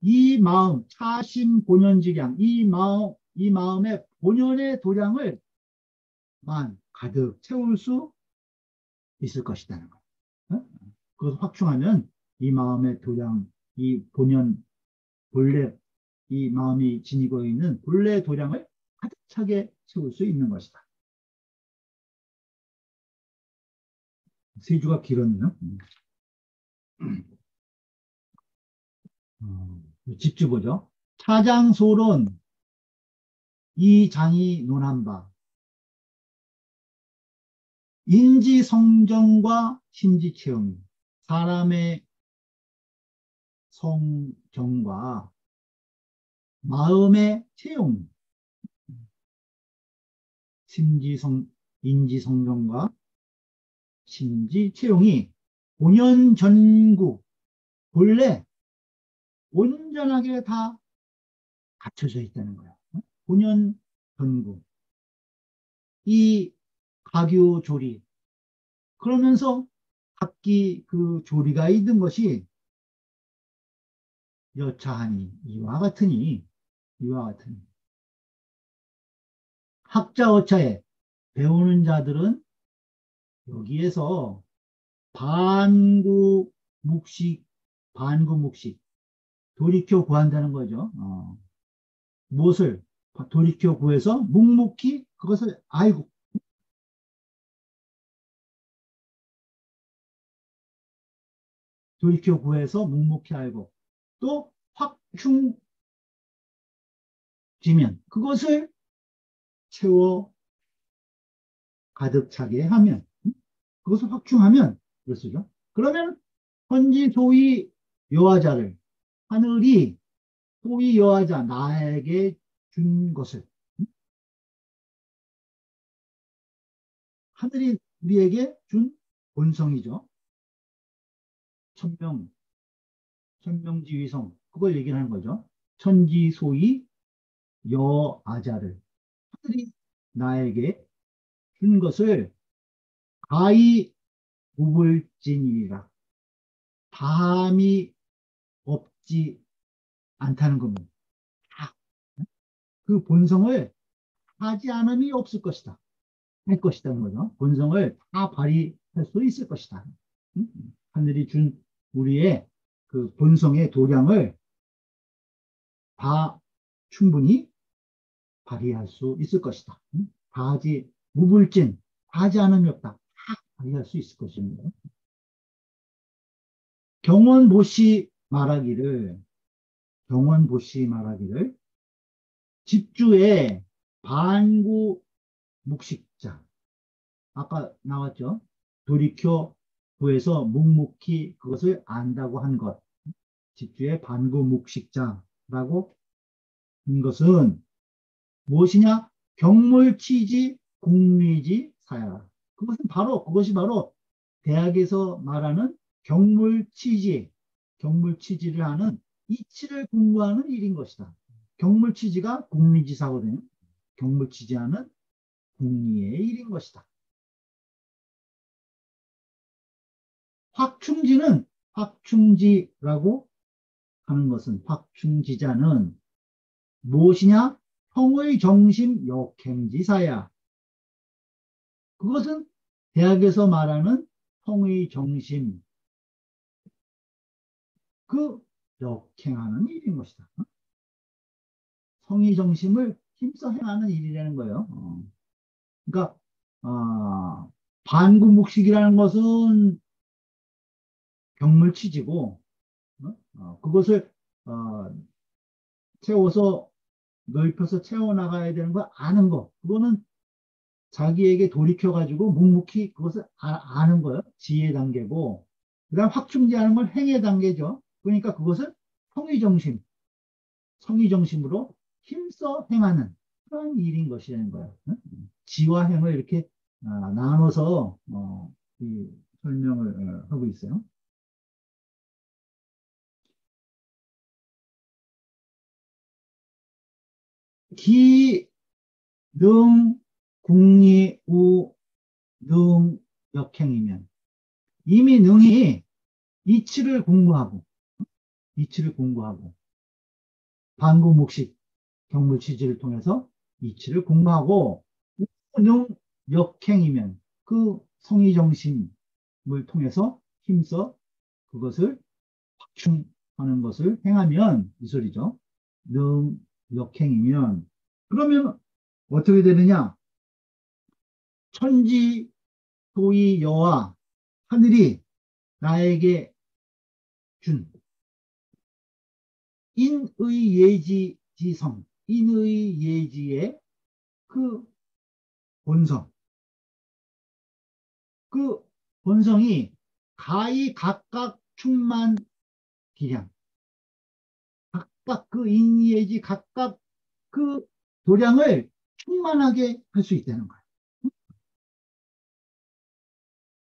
이 마음, 차심 본연지량, 이 마음, 이 마음의 본연의 도량을 만 가득 채울 수 있을 것이라는 거. 어? 그것을 확충하면 이 마음의 도량, 이 본연, 본래, 이 마음이 지니고 있는 본래 도량을 가득 차게 채울 수 있는 것이다. 세 주가 길었네요. 음. 집주 보죠. 차장소론 이 장이 논한 바 인지 성정과 심지 체험 사람의 성 정과 마음의 체험 심지성 인지성정과 심지체용이 본연전구 본래 온전하게 다 갖춰져 있다는 거예요. 본연 전구. 이 가교 조리. 그러면서 각기 그 조리가 있는 것이 여차하니 이와 같으니 이와 같으니 학자 어차에 배우는 자들은 여기에서 반구 묵식 반구 묵식 돌이켜 구한다는 거죠. 어. 무엇을 돌이켜 구해서 묵묵히 그것을 알고 돌이켜 구해서 묵묵히 알고 또 확충지면 그것을 채워 가득 차게 하면 그것을 확충하면 그렇죠. 그러면 헌지 소위 요하자를 하늘이 소위 여하자 나에게 준 것을 하늘이 우리에게 준 본성이죠. 천명, 천명지 위성 그걸 얘기하는 거죠. 천지소위 여아자를 하늘이 나에게 준 것을 가히 우불진이라 다함이 없지 않다는 겁니다. 그 본성을 하지 않음이 없을 것이다. 할 것이다는 거죠. 본성을 다 발휘할 수 있을 것이다. 하늘이 준 우리의 그 본성의 도량을 다 충분히 발휘할 수 있을 것이다. 다 하지 무불진, 다 하지 않음이 없다. 이해할 수 있을 것입니다. 경원 보시 말하기를 경원 보시 말하기를 집주의 반구 묵식자 아까 나왔죠. 돌이켜 구해서 묵묵히 그것을 안다고 한 것. 집주의 반구 묵식자라고 한 것은 무엇이냐? 경물치지 국리지 사야. 그것은 바로 그것이 바로 대학에서 말하는 경물치지, 경물치지를 하는 이치를 공부하는 일인 것이다. 경물치지가 국리지사거든요. 경물치지하는 국리의 일인 것이다. 확충지는 확충지라고 하는 것은 확충지자는 무엇이냐? 형의 정심 역행지사야. 그것은 대학에서 말하는 형의 정심, 그 역행하는 일인 것이다. 성의 정심을 힘써 행하는 일이라는 거예요. 어. 그러니까 어, 반구묵식이라는 것은 경물치지고 어? 어, 그것을 어, 채워서 넓혀서 채워나가야 되는 거 아는 거 그거는 자기에게 돌이켜가지고 묵묵히 그것을 아, 는 거예요. 지혜 단계고 그 다음 확충지하는 걸 행의 단계죠. 그러니까 그것은 성의정심 성의정심으로 힘써 행하는 그런 일인 것이라는 거예요. 지와 행을 이렇게 아, 나눠서 어, 설명을 어, 하고 있어요. 기, 능, 국리, 우, 능, 역행이면 이미 능이 이치를 공부하고 이치를 공부하고 반구묵식 경물치지를 통해서 이치를 공부하고 능, 역행이면 그 성의 정신을 통해서 힘써 그것을 확충하는 것을 행하면 이 소리죠. 능, 역행이면 그러면 어떻게 되느냐? 천지 도의 여와 하늘이 나에게 준 인의 예지 지성 인의 예지의 그 본성 그 본성이 가히 각각 충만 기량 각각 그 인예지 각각 그 도량을 충만하게 할 수 있다는 거예요.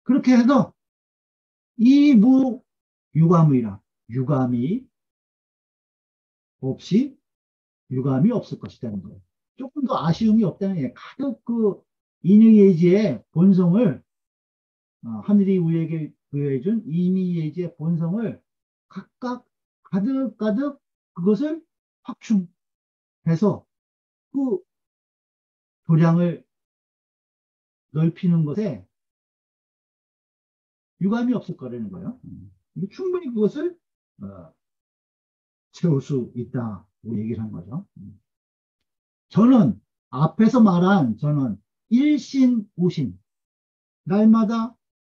그렇게 해서 이무 유감이라 유감이 없이 유감이 없을 것이라는 거예요. 조금 더 아쉬움이 없다는 게 가득 그 인유예지의 본성을 어, 하늘이 우리에게 부여해준 인유예지의 본성을 각각 가득가득 그것을 확충해서 그 도량을 넓히는 것에 유감이 없을 거라는 거예요. 음. 충분히 그것을 어, 채울 수 있다고 얘기를 한 거죠. 음. 저는 앞에서 말한 저는 일신 우신 날마다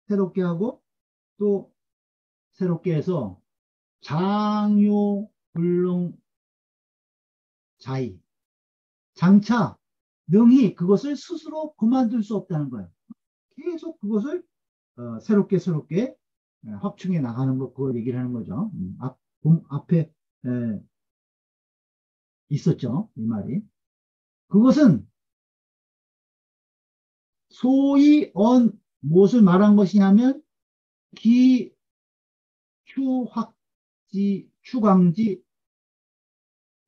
새롭게 하고 또 새롭게 해서 장요 불능 자의 장차 능히 그것을 스스로 그만둘 수 없다는 거예요. 계속 그것을 어, 새롭게 새롭게 확충해 나가는 것 그걸 얘기를 하는 거죠. 음, 앞, 앞에 에, 있었죠. 이 말이. 그것은 소위 언 무엇을 말한 것이냐면 기, 추, 확지, 추광지,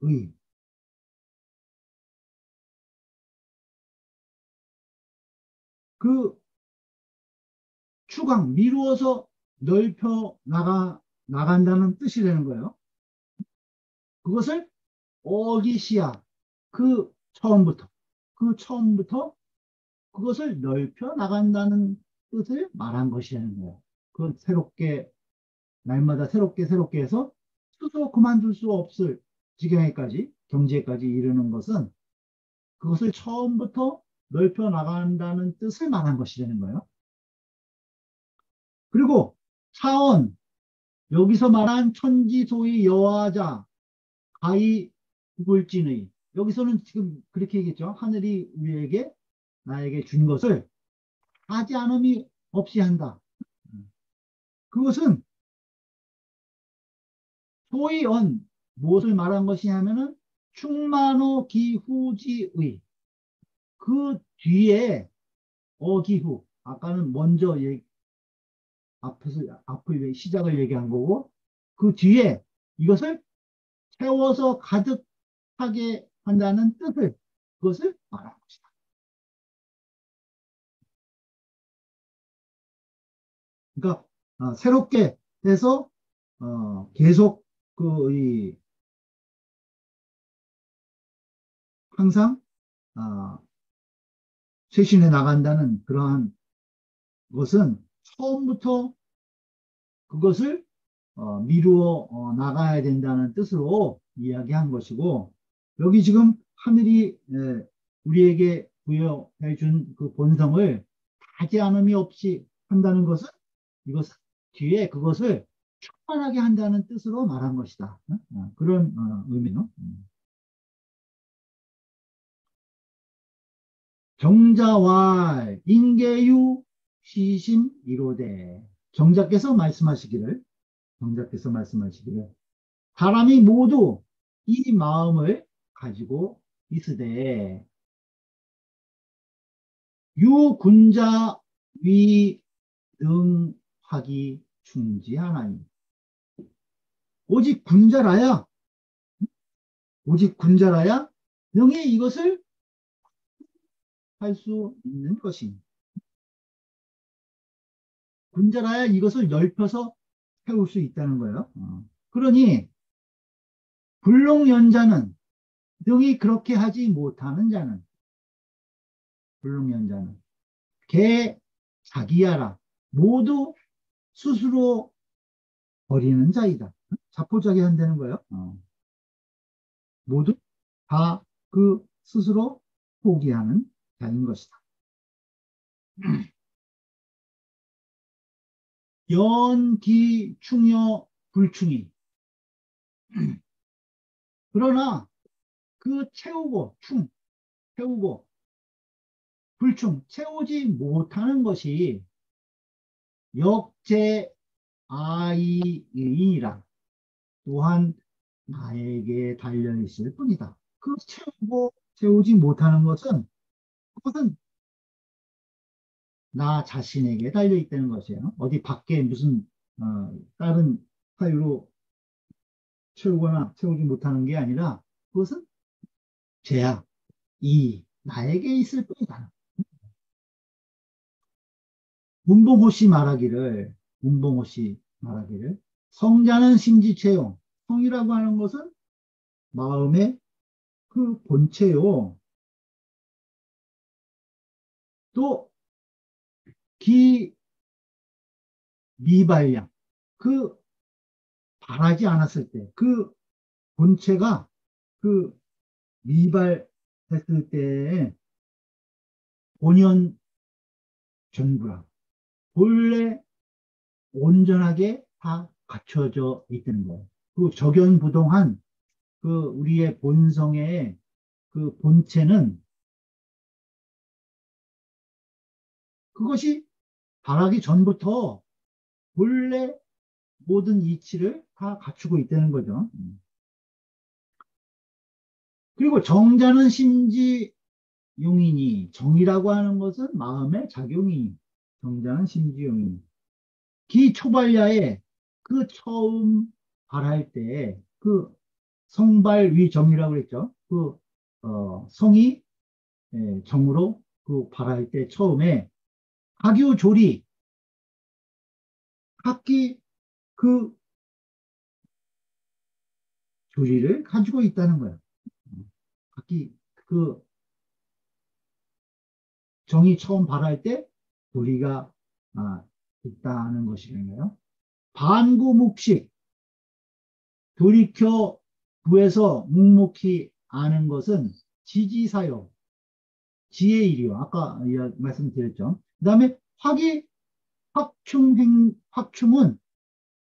의. 그 추강, 미루어서 넓혀 나가, 나간다는 뜻이 되는 거예요. 그것을 어기시야, 그 처음부터, 그 처음부터 그것을 넓혀 나간다는 뜻을 말한 것이라는 거예요. 그건 새롭게, 날마다 새롭게 새롭게 해서 스스로 그만둘 수 없을 지경에까지, 경지에까지 이르는 것은 그것을 처음부터 넓혀 나간다는 뜻을 말한 것이라는 거예요. 그리고 차원 여기서 말한 천지 소위 여화자 가히 구불진의 여기서는 지금 그렇게 얘기했죠. 하늘이 우리에게 나에게 준 것을 하지 않음이 없이 한다. 그것은 소위 언 무엇을 말한 것이냐면은 충만호 기후지의 그 뒤에 어기후 아까는 먼저 얘기, 앞에서 앞을 시작을 얘기한 거고 그 뒤에 이것을 채워서 가득하게 한다는 뜻을 그것을 말한 것이다. 그러니까 어, 새롭게 해서 어, 계속 그 이 항상 어, 쇄신해 나간다는 그러한 것은 처음부터 그것을 어, 미루어 어, 나가야 된다는 뜻으로 이야기한 것이고 여기 지금 하늘이 에, 우리에게 부여해 준 그 본성을 하지 않음이 없이 한다는 것은 이것 뒤에 그것을 충만하게 한다는 뜻으로 말한 것이다. 어? 그런 어, 의미는. 음. 정자와 인계유 시심 이로되. 정자께서 말씀하시기를 정자께서 말씀하시기를 사람이 모두 이 마음을 가지고 있으되. 유군자 위등하기 중지하나니 오직 군자라야 오직 군자라야 능히 이것을 할 수 있는 것입니다. 군자라야 이것을 넓혀서 세울 수 있다는 거예요. 어. 그러니 불능연자는 능히 그렇게 하지 못하는 자는 불능연자는 개 자기야라 모두 스스로 버리는 자이다. 자포자기 한다는 거예요. 어. 모두 다 그 스스로 포기하는 자인 것이다. 연기 충여 불충이 그러나 그 채우고 충 채우고 불충 채우지 못하는 것이 역제 아이이라 또한 나에게 달려 있을 뿐이다. 그 채우고 채우지 못하는 것은 그것은 나 자신에게 달려 있다는 것이에요. 어디 밖에 무슨 어, 다른 사유로 채우거나 채우지 못하는 게 아니라 그것은 죄야, 이 나에게 있을 뿐이다. 문봉호 씨 말하기를 문봉호 씨 말하기를 성자는 심지체용 성이라고 하는 것은 마음의 그 본체요. 또 기 미발량 그 바라지 않았을 때 그 본체가 그 미발했을 때 본연 전부라 본래 온전하게 다 갖춰져 있다는 거예요. 그 적연부동한 그 우리의 본성의 그 본체는 그것이 바라기 전부터 본래 모든 이치를 다 갖추고 있다는 거죠. 그리고 정자는 심지 용인이 정이라고 하는 것은 마음의 작용이 정자는 심지 용인 기 초발야에 그 처음 발할 때 그 성발 위정이라고 그랬죠. 그 어, 성이 예, 정으로 그 발할 때 처음에 학유 조리 학기 그 조리를 가지고 있다는 거예요. 학기 그 정이 처음 발할 때 조리가 아, 있다는 것이겠네요. 반구묵식 돌이켜 구에서 묵묵히 아는 것은 지지사요 지혜일이요. 아까 말씀드렸죠. 그 다음에 화기 확충행, 확충은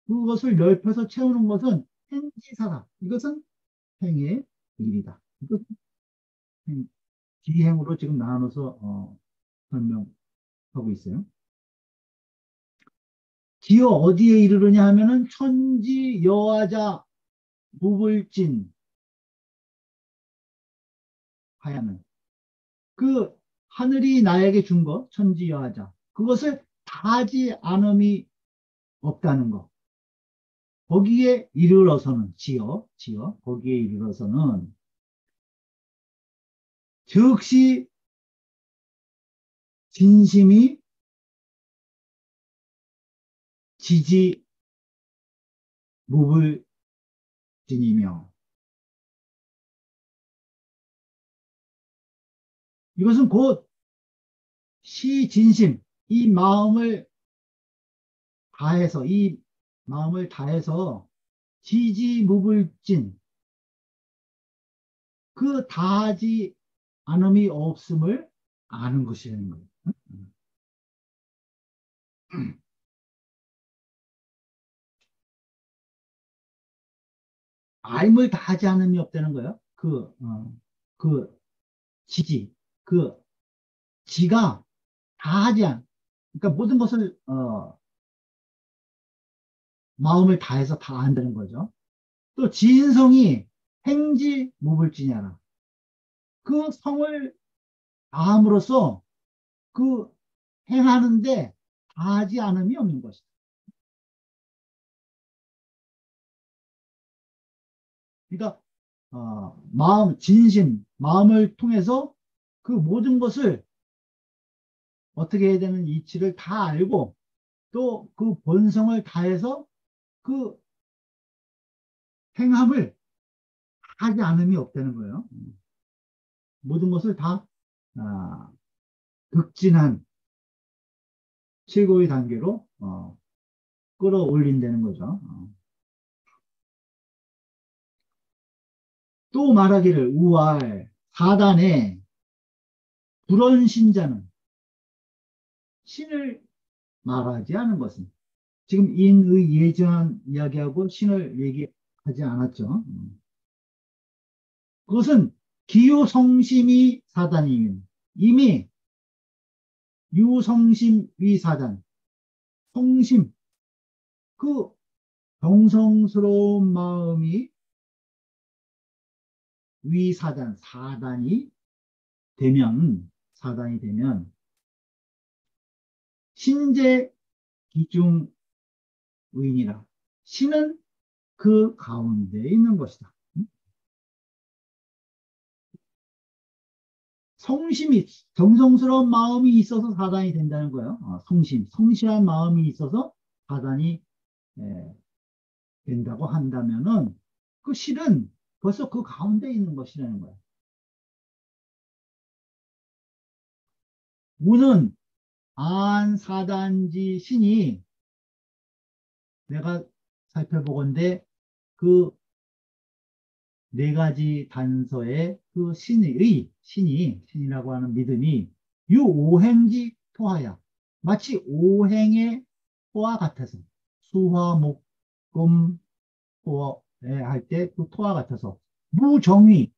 그것을 넓혀서 채우는 것은 행지사다. 이것은 행의 일이다. 이것은 행, 기행으로 지금 나눠서 어, 설명하고 있어요. 기어 어디에 이르느냐 하면은 천지 여하자 무불진 하야는 그 하늘이 나에게 준 것 천지 여하자. 그것을 다하지 않음이 없다는 것 거기에 이르러서는 지어 지어 거기에 이르러서는 즉시 진심이 지지 무불진이며 이것은 곧 시진심 이 마음을 다해서 이 마음을 다해서 지지무불진 그 다하지 않음이 없음을 아는 것이라는 거예요. 알물 다하지 않음이 없다는 거예요. 그, 어, 그 지지, 그 지가 다 하지 않, 그러니까 모든 것을 어, 마음을 다해서 다 안다는 거죠. 또 지인성이 행지 무불지냐라. 그 성을 다함으로써 그 행하는데 다하지 않음이 없는 것이다. 그러니까 어, 마음, 진심, 마음을 통해서 그 모든 것을 어떻게 해야 되는 이치를 다 알고 또 그 본성을 다해서 그 행함을 하지 않음이 없다는 거예요. 모든 것을 다 아, 극진한 최고의 단계로 어, 끌어올린다는 거죠. 어. 또 말하기를 우알 사단에 불언 신자는 신을 말하지 않은 것은 지금 인의 예전 이야기하고 신을 얘기하지 않았죠. 그것은 기요성심이 사단이면 이미 유성심위 사단 성심 그 정성스러운 마음이 위사단 사단이 되면 사단이 되면 신재 기중 의인이라 신은 그 가운데 있는 것이다. 성심이 정성스러운 마음이 있어서 사단이 된다는 거예요. 어, 성심, 성실한 마음이 있어서 사단이 예, 된다고 한다면은 그 실은 벌써 그 가운데 있는 것이라는 거예요. 무는 안 사단지 신이 내가 살펴보건대 그 네 가지 단서의 그 신의, 신이, 신이라고 하는 믿음이 유오행지 토하야. 마치 오행의 토와 같아서 수화, 목, 금, 토에 할 때 그 토와 같아서 무정의,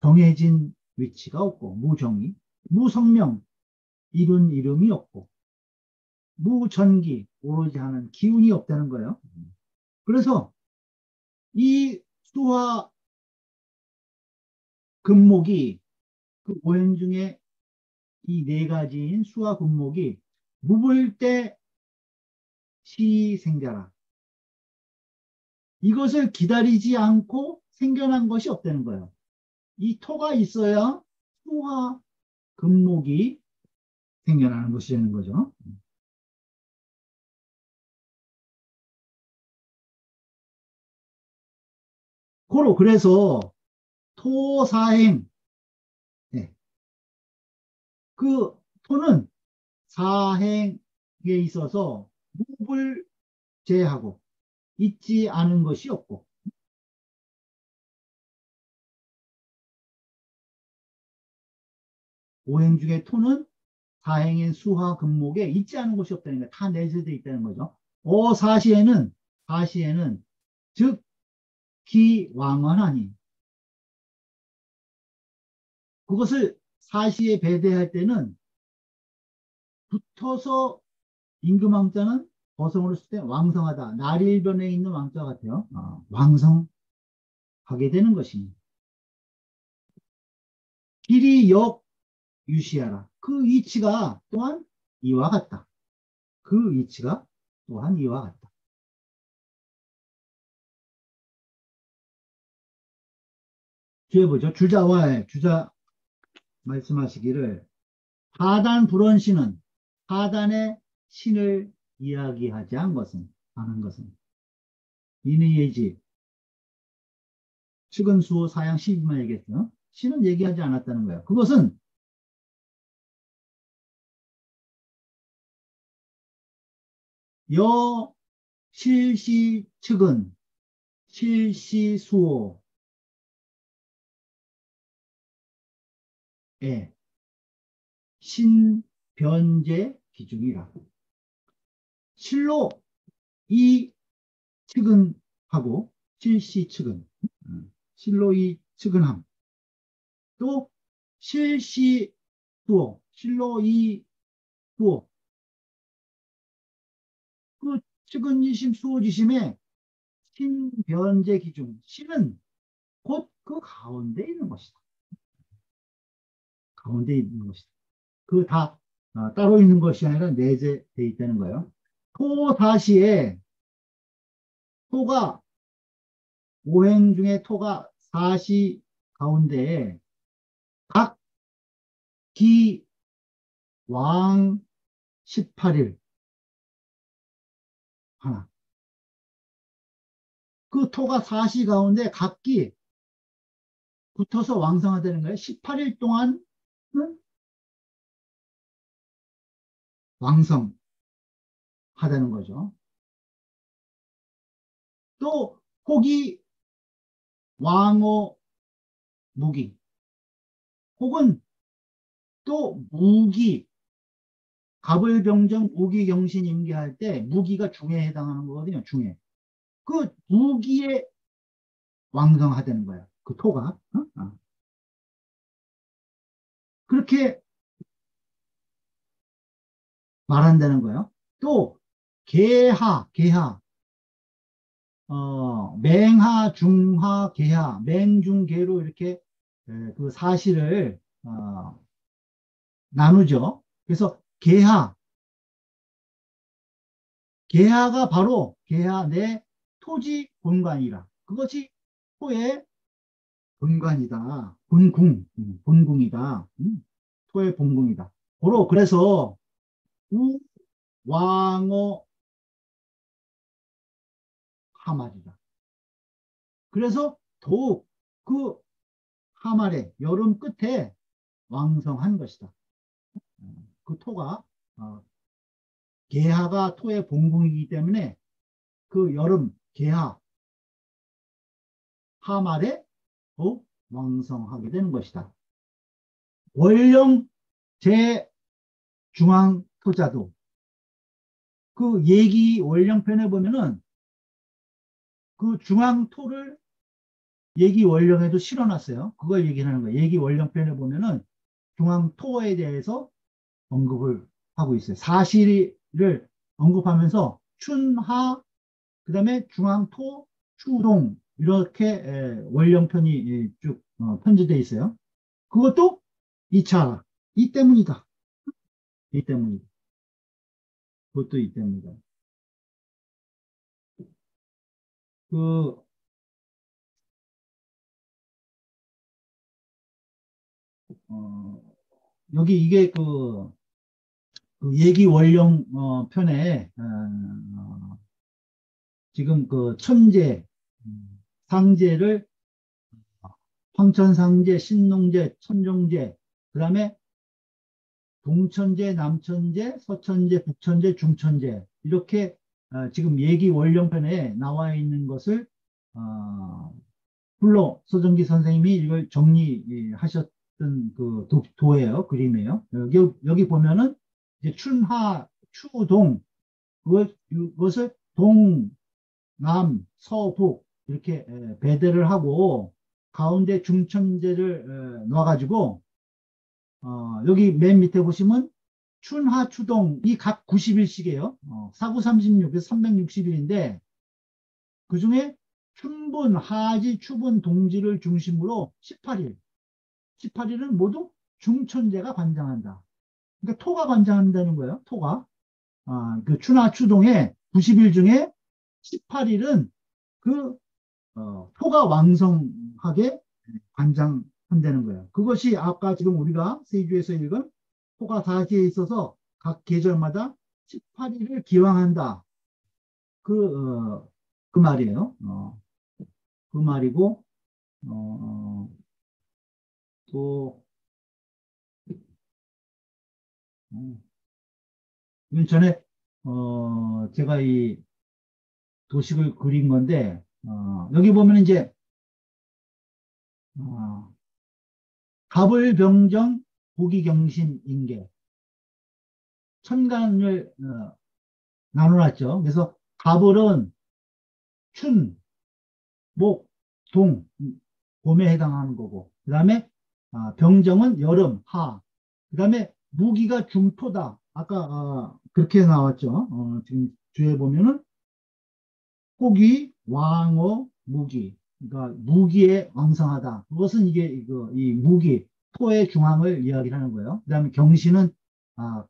정해진 위치가 없고 무정의, 무성명, 이룬 이름이 없고 무전기, 오로지 하는 기운이 없다는 거예요. 그래서 이 수화 금목이 그 오행 중에 이 네 가지인 수화 금목이 묵을 때 시생자라. 이것을 기다리지 않고 생겨난 것이 없다는 거예요. 이 토가 있어야 수화 금목이 생겨나는 것이라는 거죠. 고로 그래서 토사행 네. 그 토는 사행에 있어서 무불 제하고 있지 않은 것이 없고 오행 중에 토는 사행인 수화 금목에 있지 않은 곳이 없다는 거예요. 다 내재되어 있다는 거죠. 어 사시에는 사시에는 즉 기왕언하니 그것을 사시에 배대할 때는 붙어서 임금왕자는 어성으로 쓸 때 왕성하다. 날일변에 있는 왕자 같아요. 어, 왕성하게 되는 것입니다. 길이 역 유시하라. 그 위치가 또한 이와 같다. 그 위치가 또한 이와 같다. 뒤에 보죠. 주자와 주자 말씀하시기를 하단 불원신은 하단의 신을 이야기하지 않은 것은 하는 것은 이의 예지 측은 수호 사양 12만 얘기했죠. 신은 얘기하지 않았다는 거예요. 그것은 여 실시 측은 실시 수호. 에 신변제 기준이라. 실로 이 측은 하고 실시 측은. 음, 실로 이 측은 함. 또 실시 수호. 실로 이 수호 측은지심 수호지심의 신변제 기준 신은 곧 그 가운데 있는 것이다. 가운데 있는 것이다. 그다 어, 따로 있는 것이 아니라 내재되어 있다는 거예요. 토다시에 토가 오행 중에 토가 사시 가운데에 각 기 왕 18일 하나 그 토가 사시 가운데 각기 붙어서 왕성하다는 거예요. 18일 동안은 왕성하다는 거죠. 또 혹이 왕호 무기 혹은 또 무기 갑을병정 무기경신 임계할 때 무기가 중에 해당하는 거거든요. 중에 그 무기에 왕성하다는 거야. 그 토가 어? 어. 그렇게 말한다는 거예요. 또 개하, 개하, 어, 맹하, 중하, 개하, 맹중개로 이렇게 그 사실을 어, 나누죠. 그래서 개하, 개하가 바로 개하 내 토지 본관이라. 그것이 토의 본관이다. 본궁, 음, 본궁이다. 음, 토의 본궁이다. 고로 그래서 우, 왕어, 하말이다. 그래서 더욱 그 하말의 여름 끝에 왕성한 것이다. 그 토가 어, 개하가 토의 봉궁이기 때문에 그 여름 개하 하말에 더욱 왕성하게 되는 것이다. 원령 제중앙 토자도 그 얘기 원령편에 보면은 그 중앙토를 얘기 원령에도 실어놨어요. 그걸 얘기하는 거예요. 얘기 원령편에 보면은 중앙토에 대해서 언급을 하고 있어요. 사실을 언급하면서 춘하, 그 다음에 중앙토, 추동 이렇게 원령편이 쭉 어, 편집되어 있어요. 그것도 2차, 이 때문이다. 이 때문이다. 그것도 이 때문이다. 그, 어, 여기 이게 그, 그 얘기 원령 어, 편에 어, 지금 그 천재 음, 상제를 황천상제, 신농제, 천종제, 그 다음에 동천제, 남천제, 서천제, 북천제, 중천제 이렇게 어, 지금 얘기 원령편에 나와 있는 것을 어, 불로 소정기 선생님이 이걸 정리하셨던 그 도, 예요 그림이에요. 여기, 여기 보면은 이제 춘하, 추동, 그것, 그것을 동, 남, 서, 북 이렇게 배대를 하고 가운데 중천제를 놓아가지고 어, 여기 맨 밑에 보시면 춘하, 추동 이 각 90일씩이에요. 어, 49, 36에서 360일인데 그 중에 춘분, 하지, 추분, 동지를 중심으로 18일 18일은 모두 중천제가 관장한다. 그러니까 토가 관장한다는 거예요. 토가. 아, 그 추나 추동의 90일 중에 18일은 그 어, 토가 왕성하게 관장한다는 거예요. 그것이 아까 지금 우리가 세주에서 읽은 토가 사시에 있어서 각 계절마다 18일을 기왕한다. 그, 어, 그 말이에요. 어, 그 말이고, 어, 또, 음. 전에, 어, 제가 이 도식을 그린 건데, 어, 여기 보면 이제, 어, 갑을병정, 부기경신, 인계. 천간을, 어, 나눠놨죠. 그래서 갑을은 춘, 목, 동, 봄에 해당하는 거고, 그 다음에 아, 병정은 여름, 하. 그 다음에 무기가 중토다. 아까 아, 그렇게 나왔죠. 어, 지금 뒤에 보면은 호기, 왕어, 무기. 그러니까 무기에 왕성하다. 그것은 이게 이거 이 무기, 토의 중앙을 이야기하는 거예요. 그 다음에 경신은 아,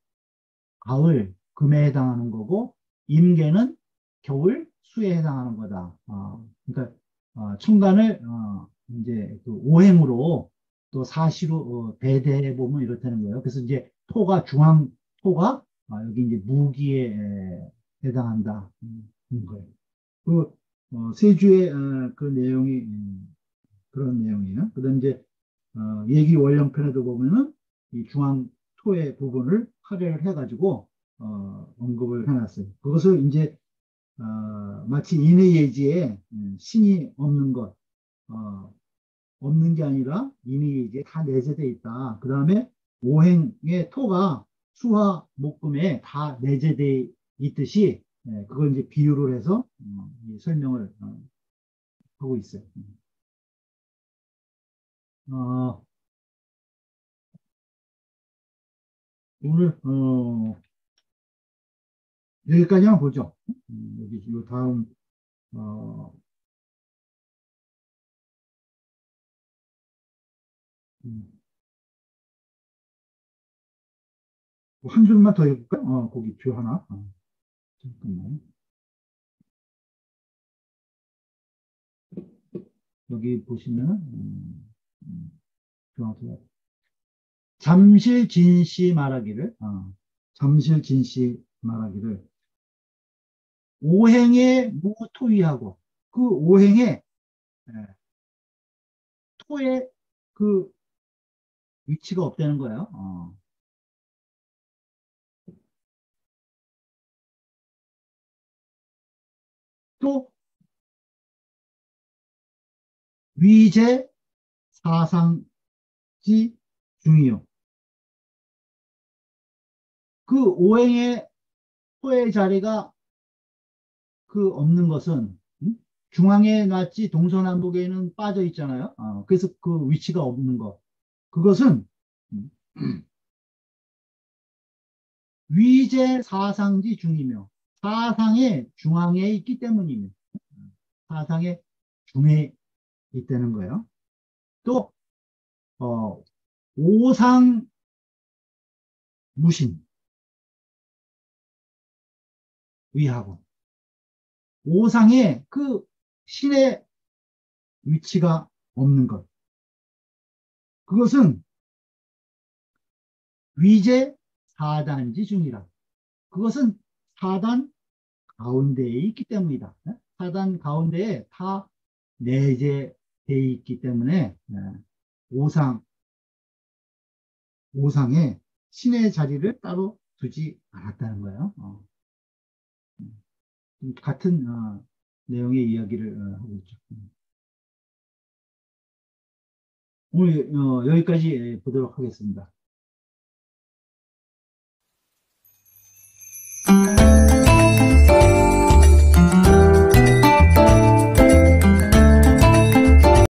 가을, 금에 해당하는 거고 임계는 겨울, 수에 해당하는 거다. 어, 그러니까 어, 천간을 어, 이제 그 오행으로 또 사시로 어, 배대해 보면 이렇다는 거예요. 그래서 이제 토가 중앙 토가 아, 여기 이제 무기에 해당한다 음, 거예요. 그 어, 세주의 어, 그 내용이 음, 그런 내용이에요. 그다음 이제 어, 얘기 원령편에도 보면은 이 중앙 토의 부분을 할애를 해가지고 어, 언급을 해놨어요. 그것을 이제 어, 마치 인의 예지에 음, 신이 없는 것, 어, 없는 게 아니라 이미 이제 다 내재되어 있다. 그 다음에 오행의 토가 수화 목금에 다 내재되어 있듯이 예, 그걸 이제 비유를 해서 어, 설명을 어, 하고 있어요. 어, 오늘 어, 여기까지만 보죠. 음, 여기 요 다음 어, 한 줄만 더 읽을까요? 어, 거기 표 하나. 어, 잠깐만. 여기 보시면은, 음, 음, 잠실 진씨 말하기를, 어, 잠실 진씨 말하기를, 오행에 무토위하고, 그 오행에, 예, 토의 그 위치가 없다는 거예요. 어. 또 위제 사상지 중이요. 그 오행의 토의 자리가 그 없는 것은 중앙에 놨지 동서남북에는 빠져 있잖아요. 어, 그래서 그 위치가 없는 것. 그것은 위제 사상지 중이며 사상의 중앙에 있기 때문이며 사상의 중에 있다는 거예요. 또 어, 오상 무신 위하고 오상의 그 신의 위치가 없는 것. 그것은 위제 사단지 중이라. 그것은 사단 가운데에 있기 때문이다. 사단 가운데에 다 내재되어 있기 때문에 네. 오상, 오상에 신의 자리를 따로 두지 않았다는 거예요. 어. 음. 같은 어, 내용의 이야기를 어, 하고 있죠. 오늘 어, 여기까지 예, 보도록 하겠습니다.